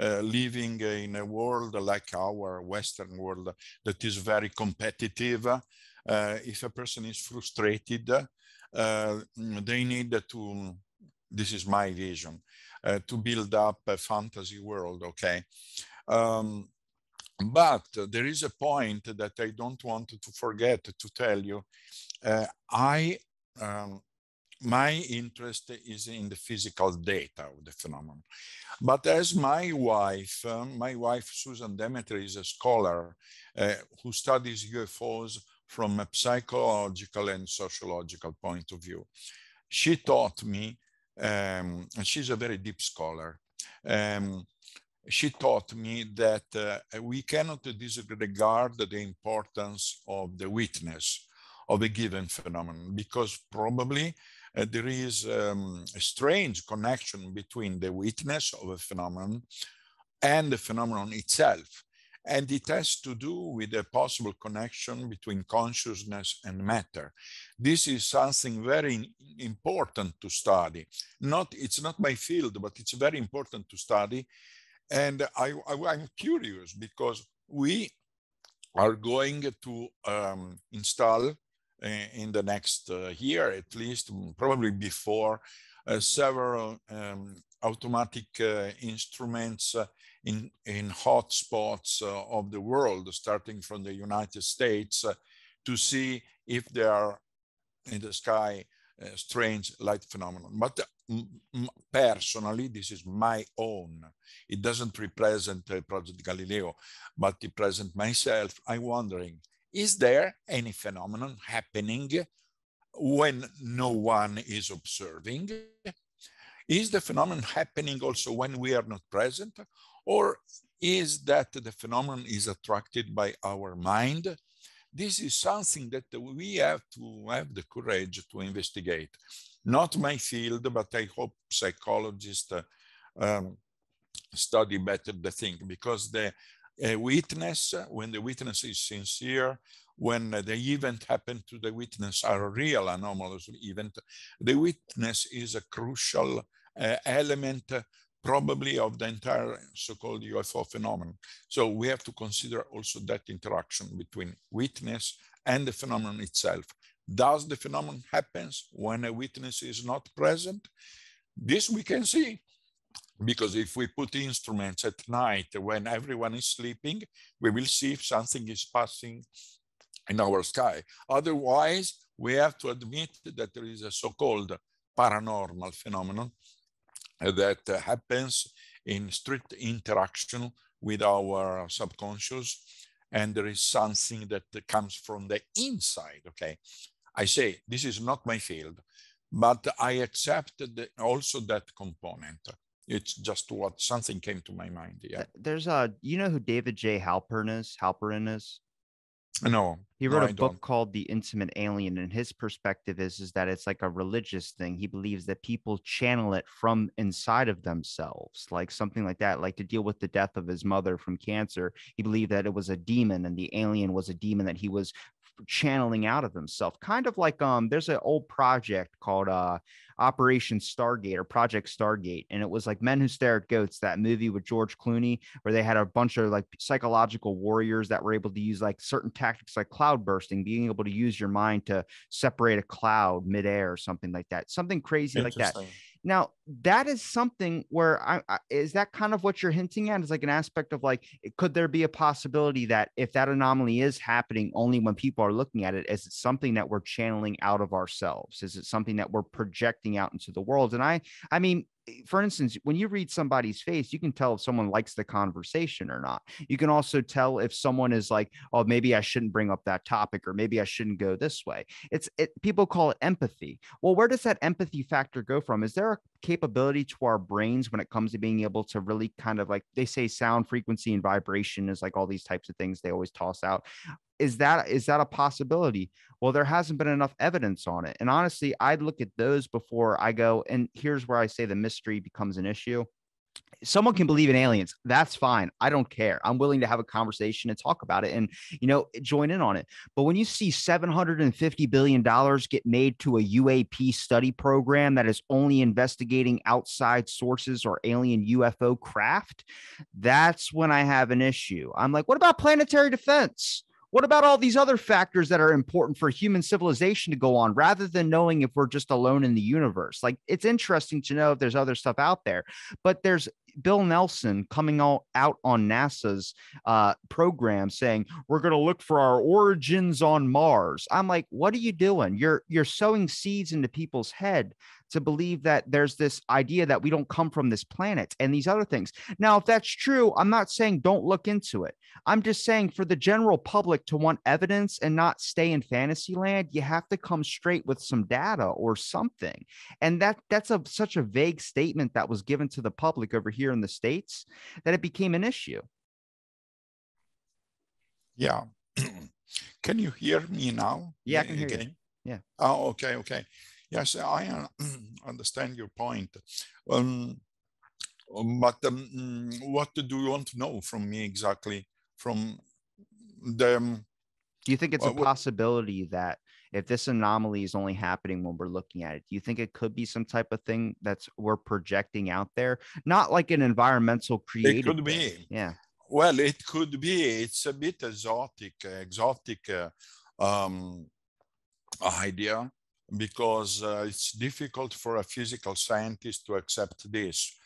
Uh, living in a world like our Western world that is very competitive, uh, if a person is frustrated, uh, they need to, this is my vision, to build up a fantasy world, okay? Um, but there is a point that I don't want to forget to tell you. Uh, I, um, my interest is in the physical data of the phenomenon. But as my wife, um, my wife Susan Demeter is a scholar uh, who studies UFOs from a psychological and sociological point of view. She taught me, um, and she's a very deep scholar, um, she taught me that uh, we cannot disregard the importance of the witness of a given phenomenon because probably uh, there is um, a strange connection between the witness of a phenomenon and the phenomenon itself. And it has to do with a possible connection between consciousness and matter. This is something very important to study. Not, it's not my field, but it's very important to study and I, I, am curious because we are going to um, install uh, in the next uh, year, at least probably before, uh, several um, automatic uh, instruments uh, in, in hotspots uh, of the world, starting from the United States, to see if there are in the sky strange light phenomenon. But personally, this is my own. It doesn't represent uh, Project Galileo, but it represents myself. I'm wondering, is there any phenomenon happening when no one is observing? Is the phenomenon happening also when we are not present? Or is that the phenomenon is attracted by our mind? This is something that we have to have the courage to investigate. Not my field, but I hope psychologists uh, um, study better the thing because the witness, when the witness is sincere, when the event happened to the witness are real anomalous event, the witness is a crucial uh, element probably of the entire so-called UFO phenomenon. So we have to consider also that interaction between witness and the phenomenon itself. Does the phenomenon happens when a witness is not present? This we can see because if we put instruments at night when everyone is sleeping, we will see if something is passing in our sky. Otherwise, we have to admit that there is a so-called paranormal phenomenon that happens in strict interaction with our subconscious and there is something that comes from the inside okay I say this is not my field, but I accepted also that component. It's just what something came to my mind. Yeah. There's a, you know who David J. halpern is? Halperin is? No. He wrote no, a I book don't. called The Intimate Alien, and his perspective is, is that it's like a religious thing. He believes that people channel it from inside of themselves, like something like that, like to deal with the death of his mother from cancer. He believed that it was a demon and the alien was a demon that he was channeling out of themselves kind of like um there's an old project called uh operation stargate or project stargate and it was like men who stare at goats that movie with george clooney where they had a bunch of like psychological warriors that were able to use like certain tactics like cloud bursting being able to use your mind to separate a cloud midair or something like that something crazy like that now, that is something where I, I, is that kind of what you're hinting at? Is like an aspect of like, could there be a possibility that if that anomaly is happening only when people are looking at it, is it something that we're channeling out of ourselves? Is it something that we're projecting out into the world? And I, I mean, for instance, when you read somebody's face, you can tell if someone likes the conversation or not. You can also tell if someone is like, "Oh, maybe I shouldn't bring up that topic," or "Maybe I shouldn't go this way." It's it. People call it empathy. Well, where does that empathy factor go from? Is there a capability to our brains when it comes to being able to really kind of like they say sound frequency and vibration is like all these types of things they always toss out is that is that a possibility? Well there hasn't been enough evidence on it and honestly i'd look at those before i go and here's where i say the mystery becomes an issue. Someone can believe in aliens that's fine i don't care i'm willing to have a conversation and talk about it and you know join in on it. But when you see 750 billion dollars get made to a uap study program that is only investigating outside sources or alien ufo craft that's when i have an issue. I'm like what about planetary defense what about all these other factors that are important for human civilization to go on rather than knowing if we're just alone in the universe? Like it's interesting to know if there's other stuff out there, but there's Bill Nelson coming out, out on NASA's uh, program saying we're going to look for our origins on Mars. I'm like, what are you doing? You're you're sowing seeds into people's head to believe that there's this idea that we don't come from this planet and these other things. Now, if that's true, I'm not saying don't look into it. I'm just saying for the general public to want evidence and not stay in fantasy land, you have to come straight with some data or something. And that that's a such a vague statement that was given to the public over here in the states that it became an issue. Yeah. [CLEARS THROAT] can you hear me now? Yeah, I can hear Again? you. Yeah. Oh, okay, okay. Yes, I [CLEARS THROAT] understand your point. Um, but um, what do you want to know from me exactly? From them? Do you think it's a possibility that if this anomaly is only happening when we're looking at it, do you think it could be some type of thing that's we're projecting out there? Not like an environmental creative. It could be. Thing. Yeah. Well, it could be. It's a bit exotic, exotic uh, um, idea because uh, it's difficult for a physical scientist to accept this.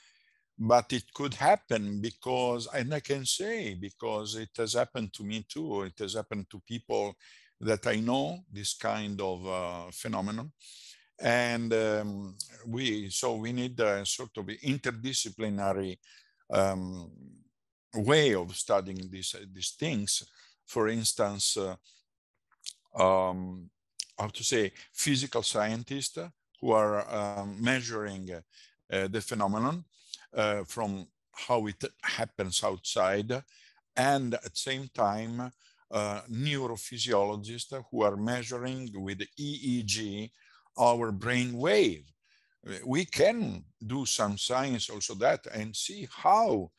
But it could happen because, and I can say, because it has happened to me too, it has happened to people that I know, this kind of uh, phenomenon. And um, we, so we need a sort of interdisciplinary um, way of studying these, these things. For instance, uh, um, how to say, physical scientists who are um, measuring uh, the phenomenon uh, from how it happens outside, and at the same time, uh, neurophysiologists who are measuring with EEG our brain wave. We can do some science also that and see how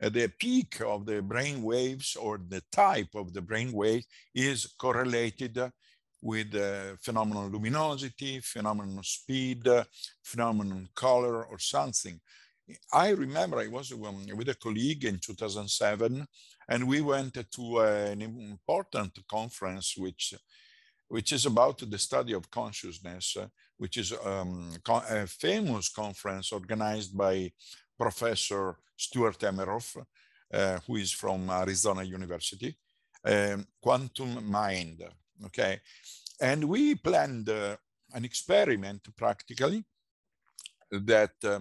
the peak of the brain waves or the type of the brain wave is correlated with uh, phenomenal luminosity, phenomenal speed, uh, color, or something. I remember I was um, with a colleague in 2007, and we went to an important conference which which is about the study of consciousness, which is um, a famous conference organized by Professor Stuart Hameroff, uh, who is from Arizona University, um, Quantum Mind, okay? And we planned uh, an experiment practically that uh,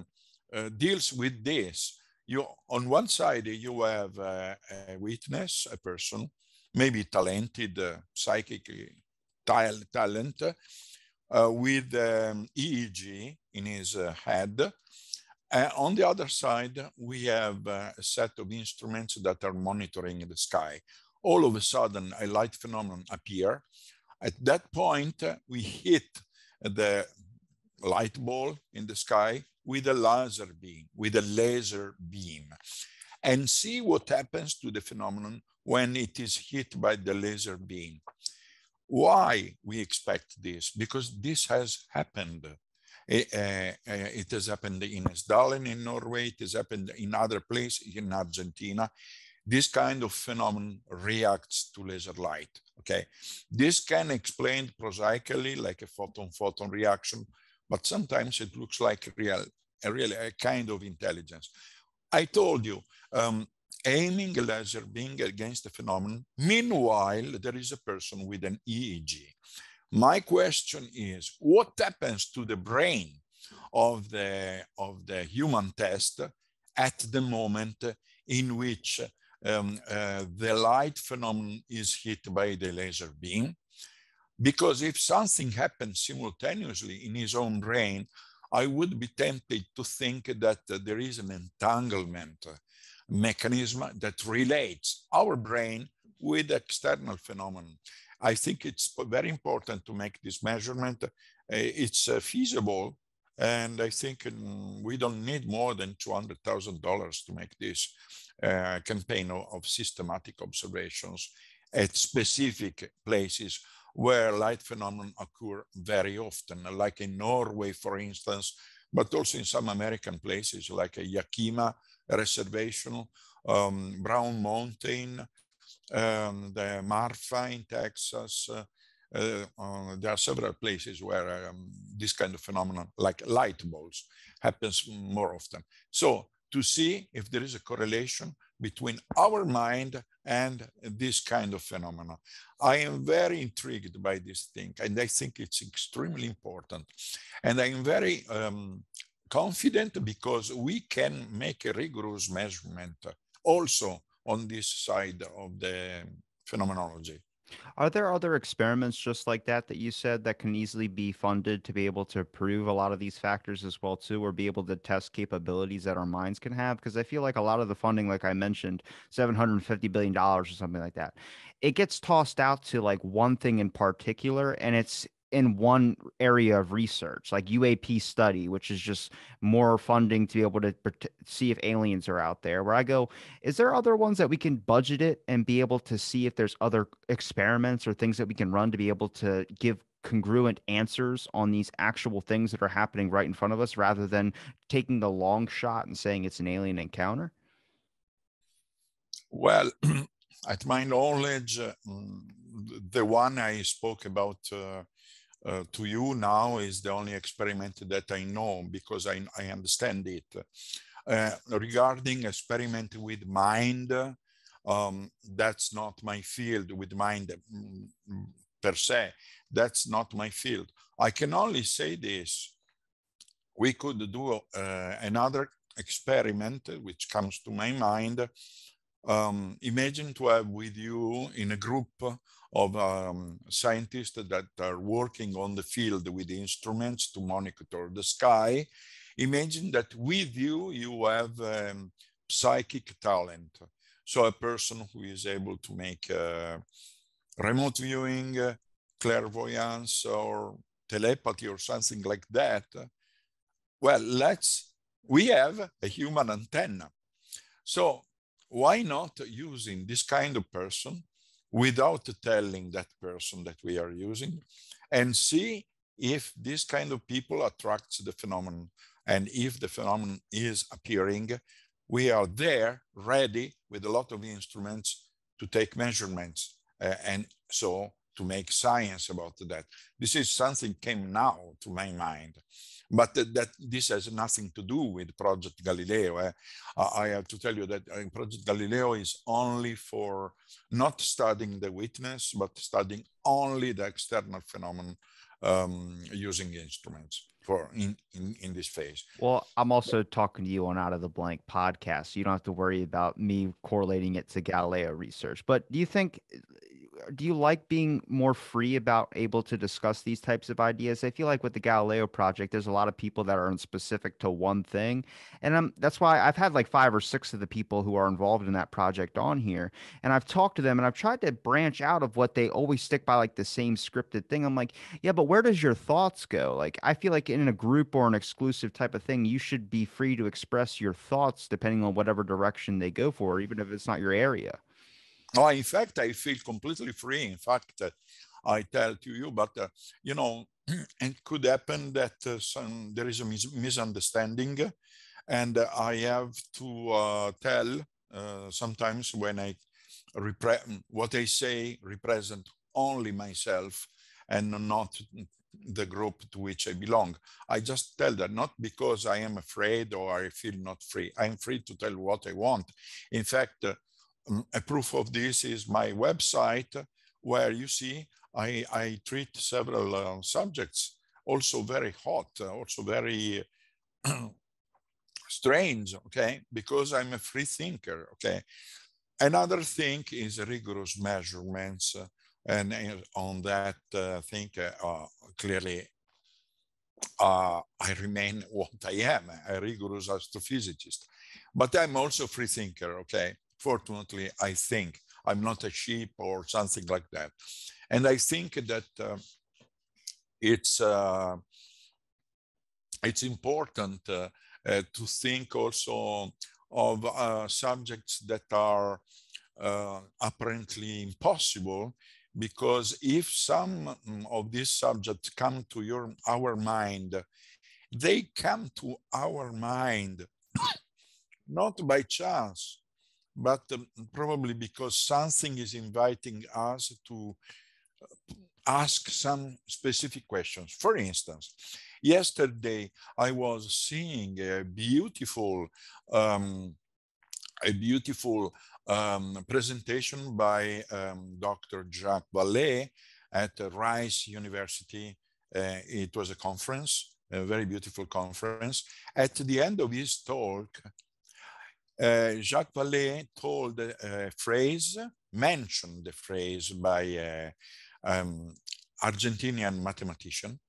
uh, deals with this. You, on one side, you have a witness, a person, maybe talented, uh, psychically talent, uh, with um, EEG in his uh, head. on the other side, we have a set of instruments that are monitoring the sky all of a sudden a light phenomenon appear. At that point, uh, we hit the light ball in the sky with a laser beam, with a laser beam, and see what happens to the phenomenon when it is hit by the laser beam. Why we expect this? Because this has happened. Eh, eh, eh, it, uh, has happened in Hessdalen in Norway. It has happened in other places in Argentina. This kind of phenomenon reacts to laser light. Okay, this can explain prosaically like a photon-photon reaction, but sometimes it looks like real, a really a kind of intelligence. I told you, um, aiming a laser beam against a phenomenon. Meanwhile, there is a person with an EEG. My question is, what happens to the brain of the, of the human test at the moment in which um, uh, the light phenomenon is hit by the laser beam? Because if something happens simultaneously in his own brain, I would be tempted to think that uh, there is an entanglement mechanism that relates our brain with external phenomenon. I think it's very important to make this measurement. Uh, it's uh, feasible, and I think um, we don't need more than $200,000 to make this uh, campaign of, of systematic observations at specific places where light phenomena occur very often, like in Norway, for instance, but also in some American places like a Yakima Reservation, um, Brown Mountain, um, the Marfa in Texas. Uh, uh, uh, there are several places where um, this kind of phenomenon, like light balls, happens more often. So to see if there is a correlation between our mind and this kind of phenomena. I am very intrigued by this thing, and I think it's extremely important. And I'm very um, confident because we can make a rigorous measurement also on this side of the phenomenology. Are there other experiments just like that that you said that can easily be funded to be able to prove a lot of these factors as well too, or be able to test capabilities that our minds can have? Because I feel like a lot of the funding, like I mentioned, seven hundred fifty billion dollars or something like that, it gets tossed out to like one thing in particular, and it's in one area of research, like UAP study, which is just more funding to be able to see if aliens are out there. Where I go, is there other ones that we can budget it and be able to see if there's other experiments or things that we can run to be able to give congruent answers on these actual things that are happening right in front of us rather than taking the long shot and saying it's an alien encounter? Well, [CLEARS THROAT] at my knowledge, uh, the one I spoke about uh, uh, to you now is the only experiment that I know because I, I understand it. Uh, regarding experiment with mind, um, that's not my field with mind mm, per se. That's not my field. I can only say this. We could do uh, another experiment which comes to my mind. Um, imagine to have with you in a group of um, scientists that are working on the field with instruments to monitor the sky. Imagine that with you, you have um, psychic talent. So a person who is able to make uh, remote viewing, uh, clairvoyance, or telepathy or something like that. Well, let's, we have a human antenna. So why not using this kind of person without telling that person that we are using and see if this kind of people attracts the phenomenon? And if the phenomenon is appearing we are there ready with a lot of instruments to take measurements uh, and so to make science about that this is something came now to my mind but that this has nothing to do with Project Galileo. Eh? I have to tell you that Project Galileo is only for not studying the witness, but studying only the external phenomenon um, using instruments for in, in in this phase. Well, I'm also talking to you on Out of the Blank podcast, so you don't have to worry about me correlating it to Galileo research. But do you think do you like being more free about able to discuss these types of ideas? I feel like with the Galileo project, there's a lot of people that are specific to one thing, and um, that's why I've had like five or six of the people who are involved in that project on here, and I've talked to them and I've tried to branch out of what they always stick by like the same scripted thing. I'm like, yeah, but where does your thoughts go? Like, I feel like in a group or an exclusive type of thing, you should be free to express your thoughts depending on whatever direction they go for, even if it's not your area. No, in fact, I feel completely free. In fact, I tell to you, but uh, you know, [CLEARS THROAT] it could happen that uh, some, there is a mis misunderstanding and I have to uh, tell uh, sometimes when I what I say represent only myself and not the group to which I belong. I just tell that not because I am afraid or I feel not free. I'm free to tell what I want. In fact, uh, a proof of this is my website where you see I, I treat several uh, subjects, also very hot, uh, also very [CLEARS THROAT] strange, okay, because I'm a free thinker, okay. Another thing is rigorous measurements, uh, and on that uh, thing, uh, clearly uh, I remain [LAUGHS] what I am, a rigorous astrophysicist. But I'm also free thinker, okay? Fortunately, I think I'm not a sheep or something like that. And I think that uh, it's, uh, it's important uh, uh, to think also of uh, subjects that are apparently impossible because if some of these subjects come to your our mind they come to our mind [COUGHS] not by chance but um, probably because something is inviting us to uh, ask some specific questions for instance yesterday i was seeing a beautiful um, a beautiful um, presentation by um, Dr. Jacques Vallée at Rice University. Uh, it was a conference, a very beautiful conference. At the end of his talk, Jacques Vallée told a phrase, mentioned the phrase by an um, Argentinian mathematician,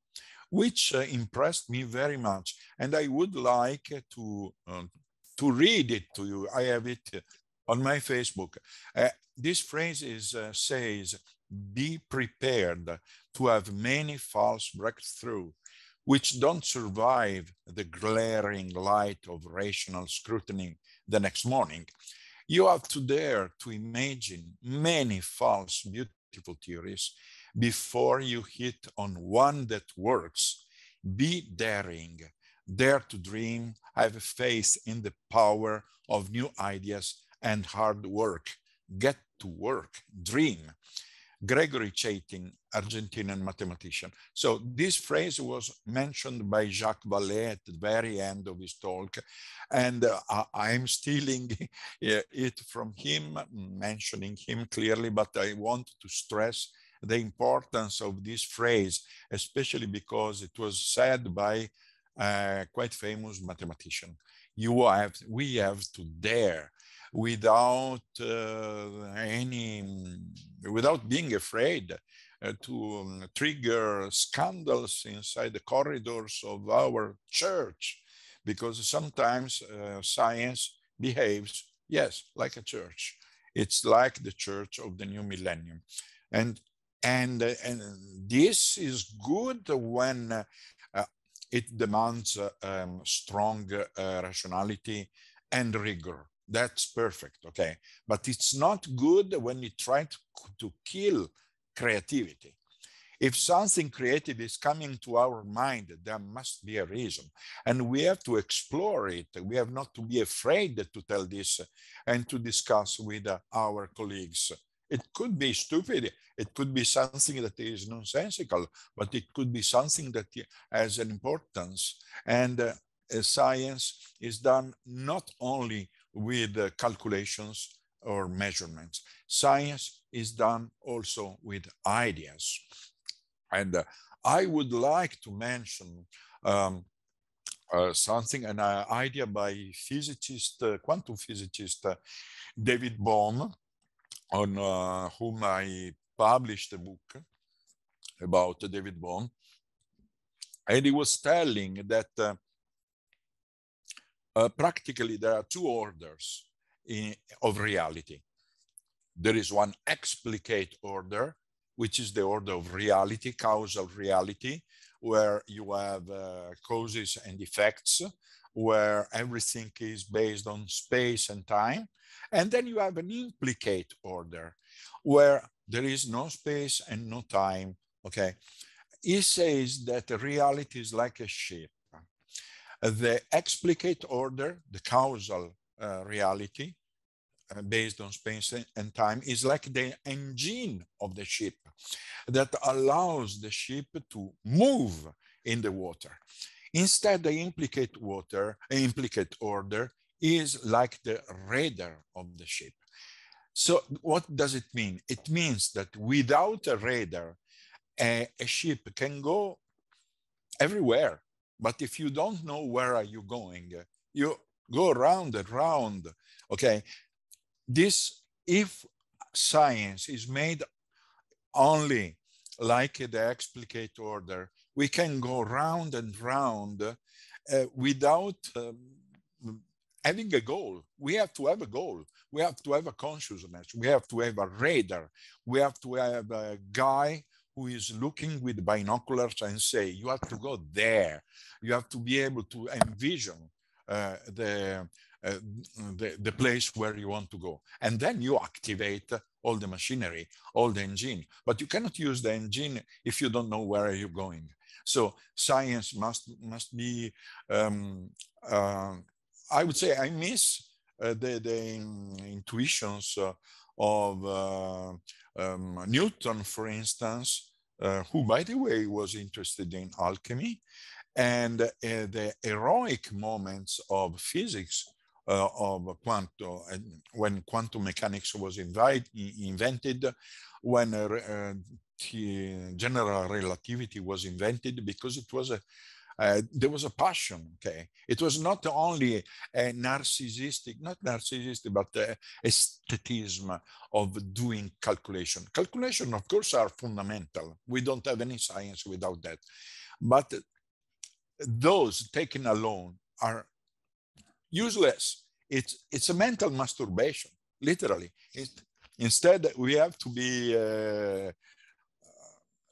which impressed me very much. And I would like to, uh, to read it to you. I have it on my Facebook. Uh, this phrase is, uh, says, be prepared to have many false breakthroughs which don't survive the glaring light of rational scrutiny the next morning. You have to dare to imagine many false, beautiful theories before you hit on one that works. Be daring, dare to dream, have faith in the power of new ideas and hard work. Get to work, dream. Gregory Chaitin, Argentinian mathematician. So this phrase was mentioned by Jacques Vallée at the very end of his talk, and uh, I'm stealing [LAUGHS] it from him, mentioning him clearly, but I want to stress the importance of this phrase, especially because it was said by a quite famous mathematician. You have, we have to dare without uh, any, without being afraid uh, to um, trigger scandals inside the corridors of our church, because sometimes uh, science behaves, yes, like a church. It's like the church of the new millennium. And, and, uh, and this is good when uh, it demands uh, um, strong rationality and rigor that's perfect, okay? But it's not good when you try to, to kill creativity. If something creative is coming to our mind, there must be a reason. And we have to explore it. We have not to be afraid to tell this and to discuss with our colleagues. It could be stupid. It could be something that is nonsensical, but it could be something that has an importance. And uh, science is done not only with uh, calculations or measurements. Science is done also with ideas. And uh, I would like to mention um, uh, something, an uh, idea by physicist, uh, quantum physicist uh, David Bohm, on whom I published a book about David Bohm. And he was telling that uh, practically there are two orders in, of reality. There is one explicate order, which is the order of reality, causal reality, where you have uh, causes and effects, where everything is based on space and time. And then you have an implicate order, where there is no space and no time. Okay. He says that reality is like a ship. The explicate order, the causal uh, reality, uh, based on space and time is like the engine of the ship that allows the ship to move in the water. Instead, the implicate water, implicate order is like the radar of the ship. So what does it mean? It means that without a radar, a, a ship can go everywhere. But if you don't know where are you going, you go round and round. Okay, this if science is made only like the explicate order, we can go round and round uh, without um, having a goal. We have to have a goal. We have to have a consciousness. We have to have a radar. We have to have a guy who is looking with binoculars and say, you have to go there. You have to be able to envision uh, the, uh, the, the place where you want to go. And then you activate all the machinery, all the engine. But you cannot use the engine if you don't know where are you going. So science must must be. Um, uh, I would say I miss uh, the the intuitions uh, of uh, um, Newton, for instance, uh, who, by the way, was interested in alchemy, and uh, the heroic moments of physics uh, of quantum, when quantum mechanics was invite, invented, when uh, uh, general relativity was invented, because it was a uh, there was a passion okay it was not only a narcissistic not narcissistic but a aesthetism of doing calculation calculation of course are fundamental we don't have any science without that but those taken alone are useless. It's, it's a mental masturbation, literally. It, instead, we have to be, uh,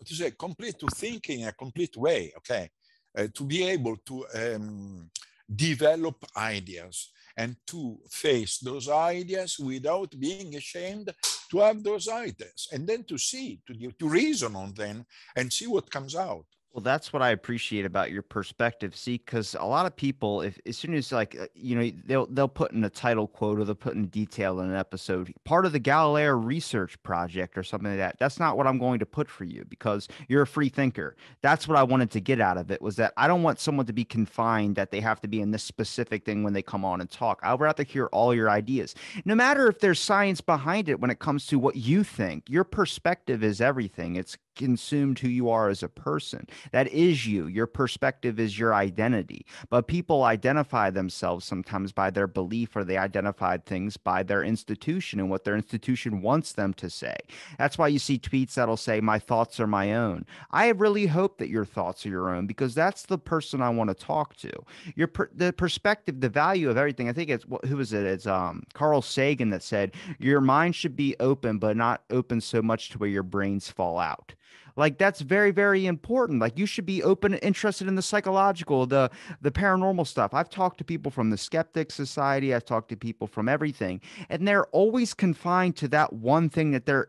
to say, complete, to think in a complete way, okay? Uh, to be able to um, develop ideas and to face those ideas without being ashamed to have those ideas and then to see, to, to reason on them and see what comes out. Well, that's what I appreciate about your perspective. See, because a lot of people, if as soon as like uh, you know they'll they'll put in a title quote or they'll put in detail in an episode, part of the Galileo research project or something like that. That's not what I'm going to put for you because you're a free thinker. That's what I wanted to get out of it was that I don't want someone to be confined that they have to be in this specific thing when they come on and talk. I'd rather hear all your ideas, no matter if there's science behind it when it comes to what you think. Your perspective is everything. It's consumed who you are as a person. That is you. Your perspective is your identity. But people identify themselves sometimes by their belief or they identify things by their institution and what their institution wants them to say. That's why you see tweets that'll say, My thoughts are my own. I really hope that your thoughts are your own because that's the person I want to talk to. Your per- the perspective, the value of everything. I think it's who was it? It's um Carl Sagan that said, Your mind should be open, but not open so much to where your brains fall out. Like that's very, very important. Like you should be open and interested in the psychological, the the paranormal stuff. I've talked to people from the Skeptic Society. I've talked to people from everything, and they're always confined to that one thing that they're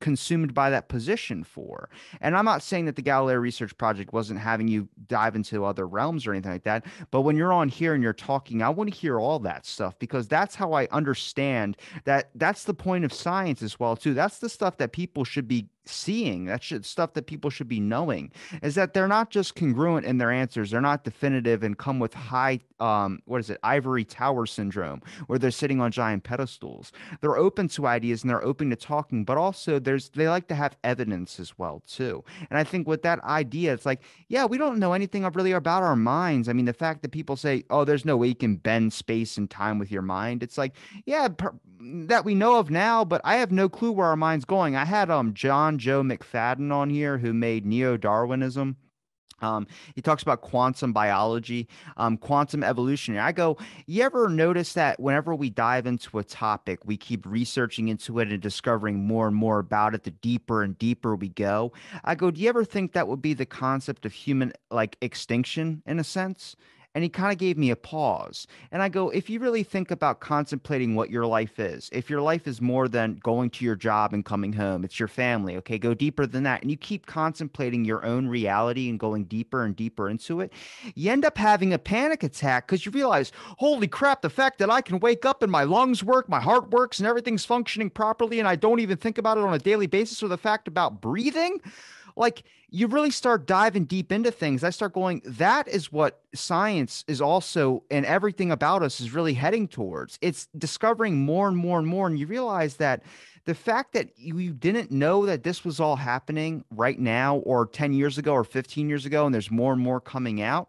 consumed by that position for. And I'm not saying that the Galileo Research Project wasn't having you dive into other realms or anything like that, but when you're on here and you're talking, I want to hear all that stuff because that's how I understand that that's the point of science as well too. That's the stuff that people should be seeing that should stuff that people should be knowing is that they're not just congruent in their answers they're not definitive and come with high um what is it ivory tower syndrome where they're sitting on giant pedestals they're open to ideas and they're open to talking but also there's they like to have evidence as well too. And i think with that idea it's like yeah we don't know anything really about our minds. I mean the fact that people say oh there's no way you can bend space and time with your mind it's like yeah per- that we know of now but i have no clue where our mind's going. I had um Johnjoe McFadden on here who made Neo Darwinism. Um, he talks about quantum biology, um, quantum evolution. I go, you ever notice that whenever we dive into a topic, we keep researching into it and discovering more and more about it, the deeper and deeper we go? I go, do you ever think that would be the concept of human like extinction in a sense? And he kind of gave me a pause. And I go, if you really think about contemplating what your life is, if your life is more than going to your job and coming home, it's your family, okay, go deeper than that. And you keep contemplating your own reality and going deeper and deeper into it, you end up having a panic attack because you realize, holy crap, the fact that I can wake up and my lungs work, my heart works, and everything's functioning properly, and I don't even think about it on a daily basis, or the fact about breathing like you really start diving deep into things. I start going, that is what science is also, and everything about us is really heading towards. It's discovering more and more and more. And you realize that the fact that you didn't know that this was all happening right now, or 10 years ago, or 15 years ago, and there's more and more coming out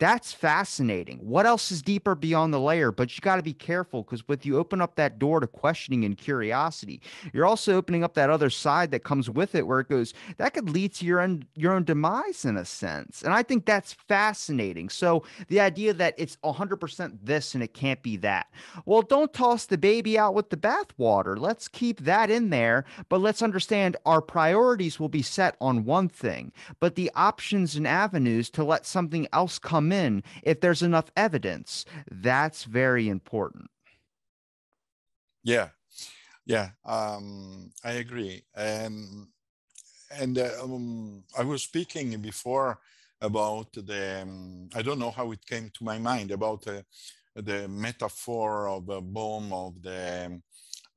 that's fascinating. What else is deeper beyond the layer? But you got to be careful because with you open up that door to questioning and curiosity, you're also opening up that other side that comes with it, where it goes that could lead to your own your own demise in a sense. And I think that's fascinating. So the idea that it's 100% this and it can't be that. Well, don't toss the baby out with the bathwater. Let's keep that in there, but let's understand our priorities will be set on one thing, but the options and avenues to let something else come come in if there's enough evidence. That's very important. Yeah, yeah, um, I agree. Um, and uh, um, I was speaking before about the, um, I don't know how it came to my mind about uh, the metaphor of a Bohm of the um,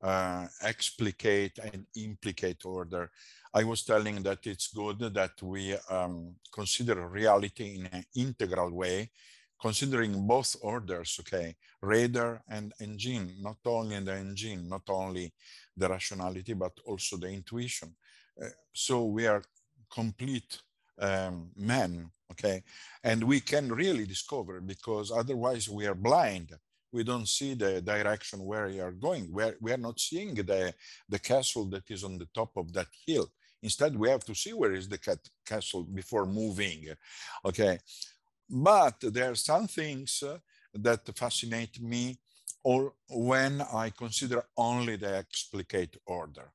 uh, explicate and implicate order. I was telling that it's good that we um, consider reality in an integral way, considering both orders, okay, radar and engine, not only the engine, not only the rationality, but also the intuition. Uh, so we are complete um, men, okay, and we can really discover because otherwise we are blind we don't see the direction where we are going. We're, we are not seeing the, the castle that is on the top of that hill. Instead, we have to see where is the castle before moving. Okay. But there are some things uh, that fascinate me or when I consider only the explicate order,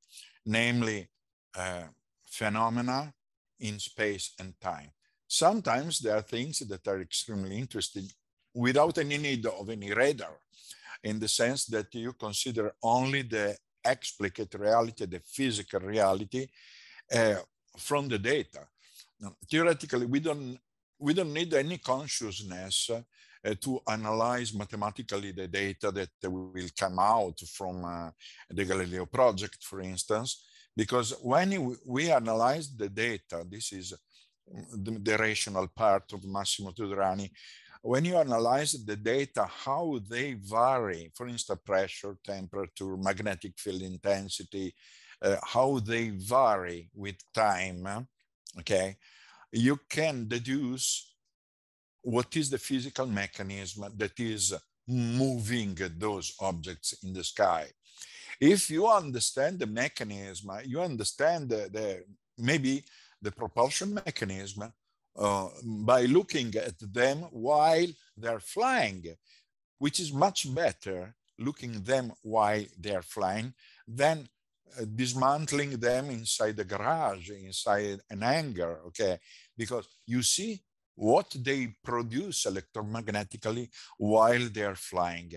namely uh, phenomena in space and time. Sometimes there are things that are extremely interesting without any need of any radar, in the sense that you consider only the explicate reality, the physical reality, from the data. Now, theoretically, we don't, we don't need any consciousness uh, to analyze mathematically the data that will come out from uh, the Galileo project, for instance, because when we analyze the data, this is the, the rational part of Massimo Teodorani, when you analyze the data, how they vary, for instance, pressure, temperature, magnetic field intensity, how they vary with time, okay, you can deduce what is the physical mechanism that is moving those objects in the sky. If you understand the mechanism, you understand the, the maybe the propulsion mechanism uh, by looking at them while they're flying, which is much better looking them while they're flying than uh, dismantling them inside the garage, inside an hangar, okay? Because you see what they produce electromagnetically while they're flying.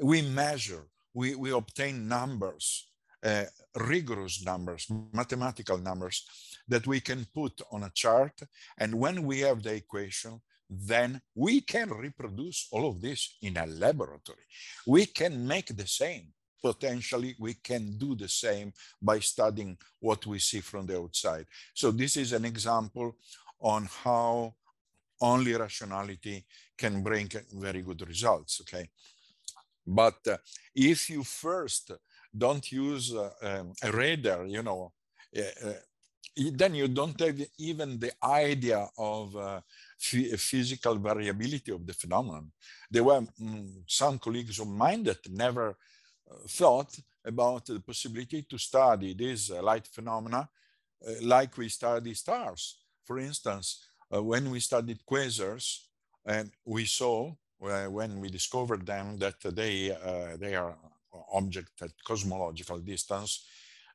We measure, we, we obtain numbers, uh, rigorous numbers, mathematical numbers that we can put on a chart. And when we have the equation, then we can reproduce all of this in a laboratory. We can make the same potentially we can do the same by studying what we see from the outside. So this is an example on how only rationality can bring very good results, okay? But uh, if you first don't use uh, um, a radar, you know, uh, uh then you don't have even the idea of uh, physical variability of the phenomenon. There were mm, some colleagues of mine that never thought about the possibility to study these uh, light phenomena uh, like we study stars. For instance, uh, when we studied quasars, and we saw when we discovered them that they, they are objects at cosmological distance,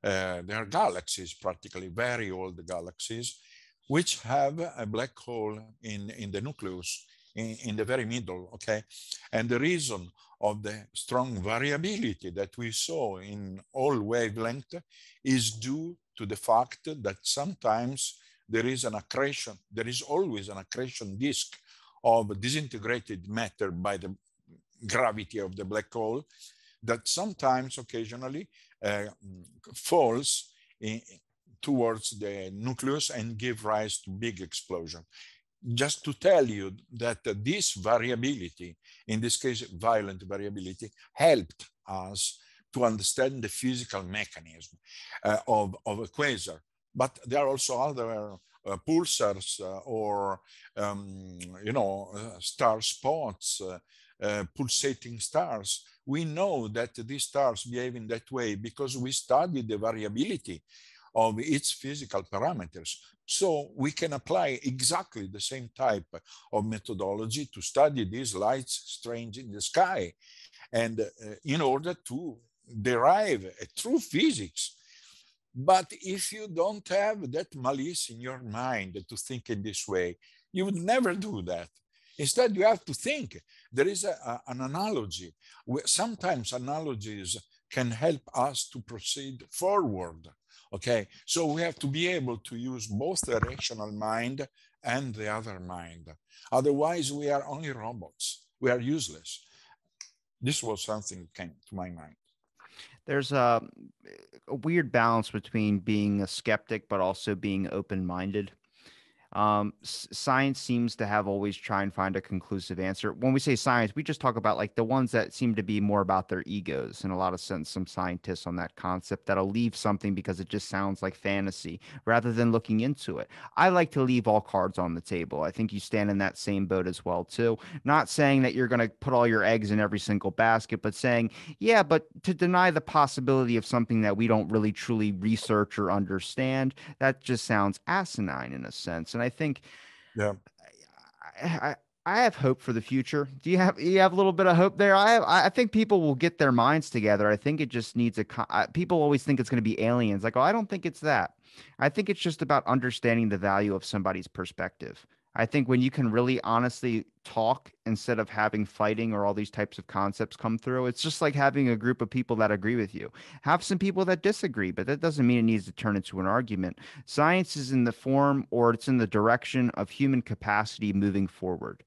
uh, they are galaxies, practically very old galaxies, which have a black hole in, in the nucleus in, in the very middle, okay? And the reason of the strong variability that we saw in all wavelength is due to the fact that sometimes there is an accretion, there is always an accretion disk of disintegrated matter by the gravity of the black hole that sometimes occasionally uh, falls in, towards the nucleus and give rise to big explosion. Just to tell you that this variability, in this case, violent variability, helped us to understand the physical mechanism uh, of, of a quasar. But there are also other uh, pulsars uh, or, um, you know, uh, star spots, uh, uh, pulsating stars. We know that these stars behave in that way because we studied the variability of its physical parameters. So we can apply exactly the same type of methodology to study these lights strange in the sky. And uh, in order to derive a true physics. But if you don't have that malice in your mind to think in this way, you would never do that. Instead, you have to think. There is a, a, an analogy. Sometimes analogies can help us to proceed forward. Okay, so we have to be able to use both the rational mind and the other mind. Otherwise, we are only robots. We are useless. This was something that came to my mind there's a, a weird balance between being a skeptic but also being open-minded um, science seems to have always try and find a conclusive answer. When we say science, we just talk about like the ones that seem to be more about their egos in a lot of sense. Some scientists on that concept that'll leave something because it just sounds like fantasy rather than looking into it. I like to leave all cards on the table. I think you stand in that same boat as well too. Not saying that you're going to put all your eggs in every single basket, but saying, yeah, but to deny the possibility of something that we don't really truly research or understand, that just sounds asinine in a sense. And think, yeah, I, I, I have hope for the future. Do you have you have a little bit of hope there? I have, I think people will get their minds together. I think it just needs a. People always think it's going to be aliens. Like, oh, I don't think it's that. I think it's just about understanding the value of somebody's perspective. I think when you can really honestly talk instead of having fighting or all these types of concepts come through, it's just like having a group of people that agree with you. Have some people that disagree, but that doesn't mean it needs to turn into an argument. Science is in the form or it's in the direction of human capacity moving forward.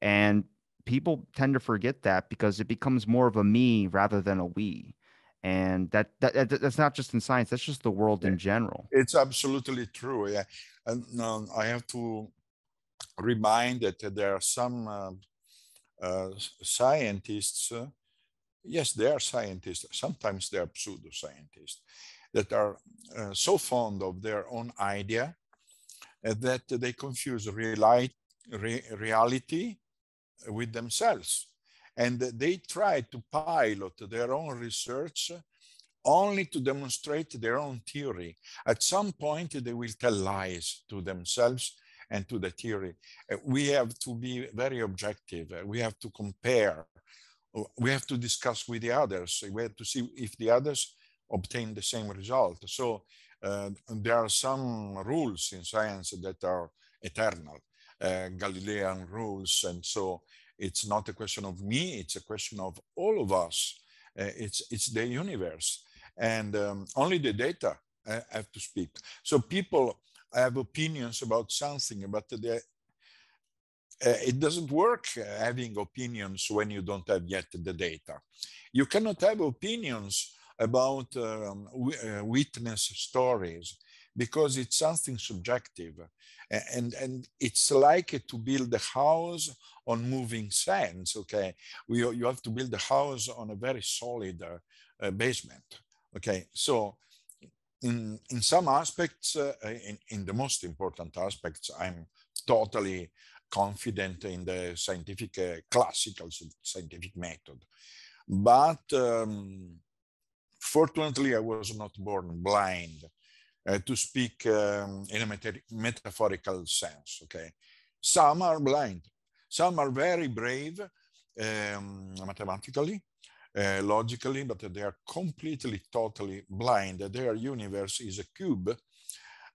And people tend to forget that because it becomes more of a me rather than a we and that, that that's not just in science that's just the world in general it's absolutely true yeah and um, i have to remind that there are some uh, uh, scientists, uh, yes, they are scientists, sometimes they are pseudoscientists, that are so fond of their own idea that they confuse reali re reality with themselves. And they try to pilot their own research only to demonstrate their own theory. At some point, they will tell lies to themselves and to the theory. Uh, we have to be very objective. Uh, we have to compare. Uh, we have to discuss with the others. We have to see if the others obtain the same result. So uh, there are some rules in science that are eternal, uh, Galilean rules. And so it's not a question of me, it's a question of all of us. Uh, it's, it's the universe. And um, only the data have to speak. So people I have opinions about something, but uh, it doesn't work having opinions when you don't have yet the data. You cannot have opinions about um, uh, witness stories because it's something subjective. And, and it's like to build a house on moving sands, okay? We, you have to build a house on a very solid uh, basement, okay? So in, in some aspects, uh, in, in the most important aspects, I'm totally confident in the scientific, uh, classical scientific method. But um, fortunately, I was not born blind, uh, to speak um, in a meta metaphorical sense, okay? Some are blind, some are very brave um, mathematically, uh, logically, but they are completely, totally blind. Their universe is a cube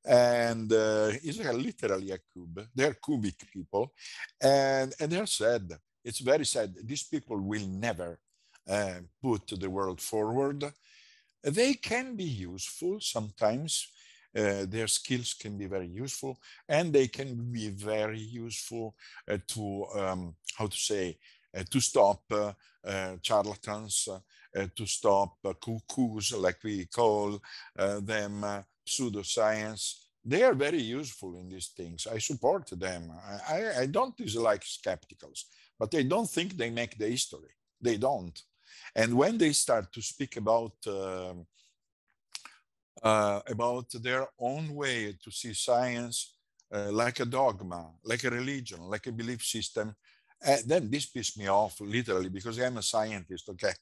and uh, Israel literally a cube. They're cubic people, and and they're sad. It's very sad. These people will never uh, put the world forward. They can be useful sometimes. Uh, their skills can be very useful, and they can be very useful uh, to um, how to say to stop uh, charlatans, to stop cuckoos, like we call them, pseudoscience. They are very useful in these things. I support them. I, I, don't dislike skepticals, but I don't think they make the history. They don't. And when they start to speak about uh, uh, about their own way to see science uh, like a dogma, like a religion, like a belief system, uh, then this pissed me off literally because I'm a scientist, okay?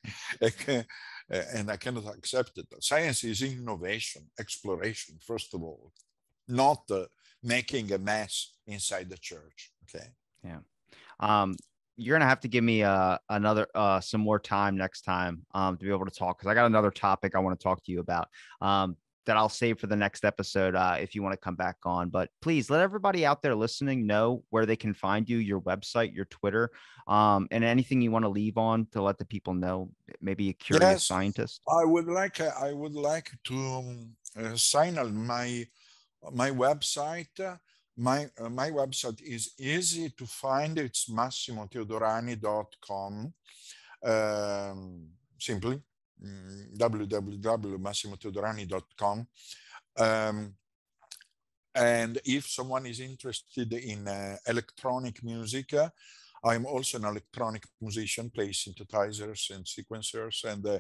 [LAUGHS] and I cannot accept it. Science is innovation, exploration, first of all, not uh, making a mess inside the church, okay? Yeah. Um, you're gonna have to give me uh, another uh, some more time next time um, to be able to talk because I got another topic I want to talk to you about. Um, that I'll save for the next episode uh, if you want to come back on. But please let everybody out there listening know where they can find you, your website, your Twitter, um, and anything you want to leave on to let the people know. Maybe a curious yes, scientist. I would like uh, I would like to um, uh, sign on my my website. My uh, my website is easy to find. It's massimoteodorani.com. Um, simply www.massimoteodorani.com. Um, and if someone is interested in uh, electronic music, uh, I'm also an electronic musician, play synthesizers and sequencers. And uh,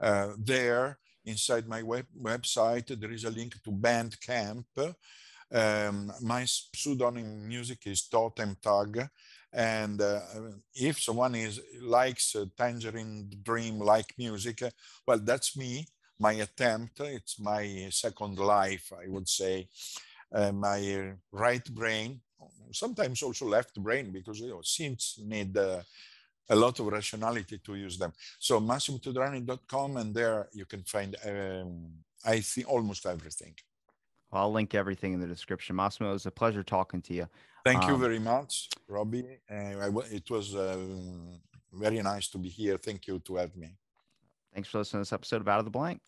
uh, there, inside my web website, there is a link to Bandcamp. Um, my pseudonym music is Totem Tag, and uh, if someone is likes uh, Tangerine Dream like music, uh, well, that's me. My attempt. It's my second life, I would say. Uh, my right brain, sometimes also left brain, because you know synths need uh, a lot of rationality to use them. So massimoteodorani.com, and there you can find um, I think almost everything. I'll link everything in the description. Massimo, it was a pleasure talking to you. Thank um, you very much, Robbie. Uh, it was uh, very nice to be here. Thank you to have me. Thanks for listening to this episode of Out of the Blank.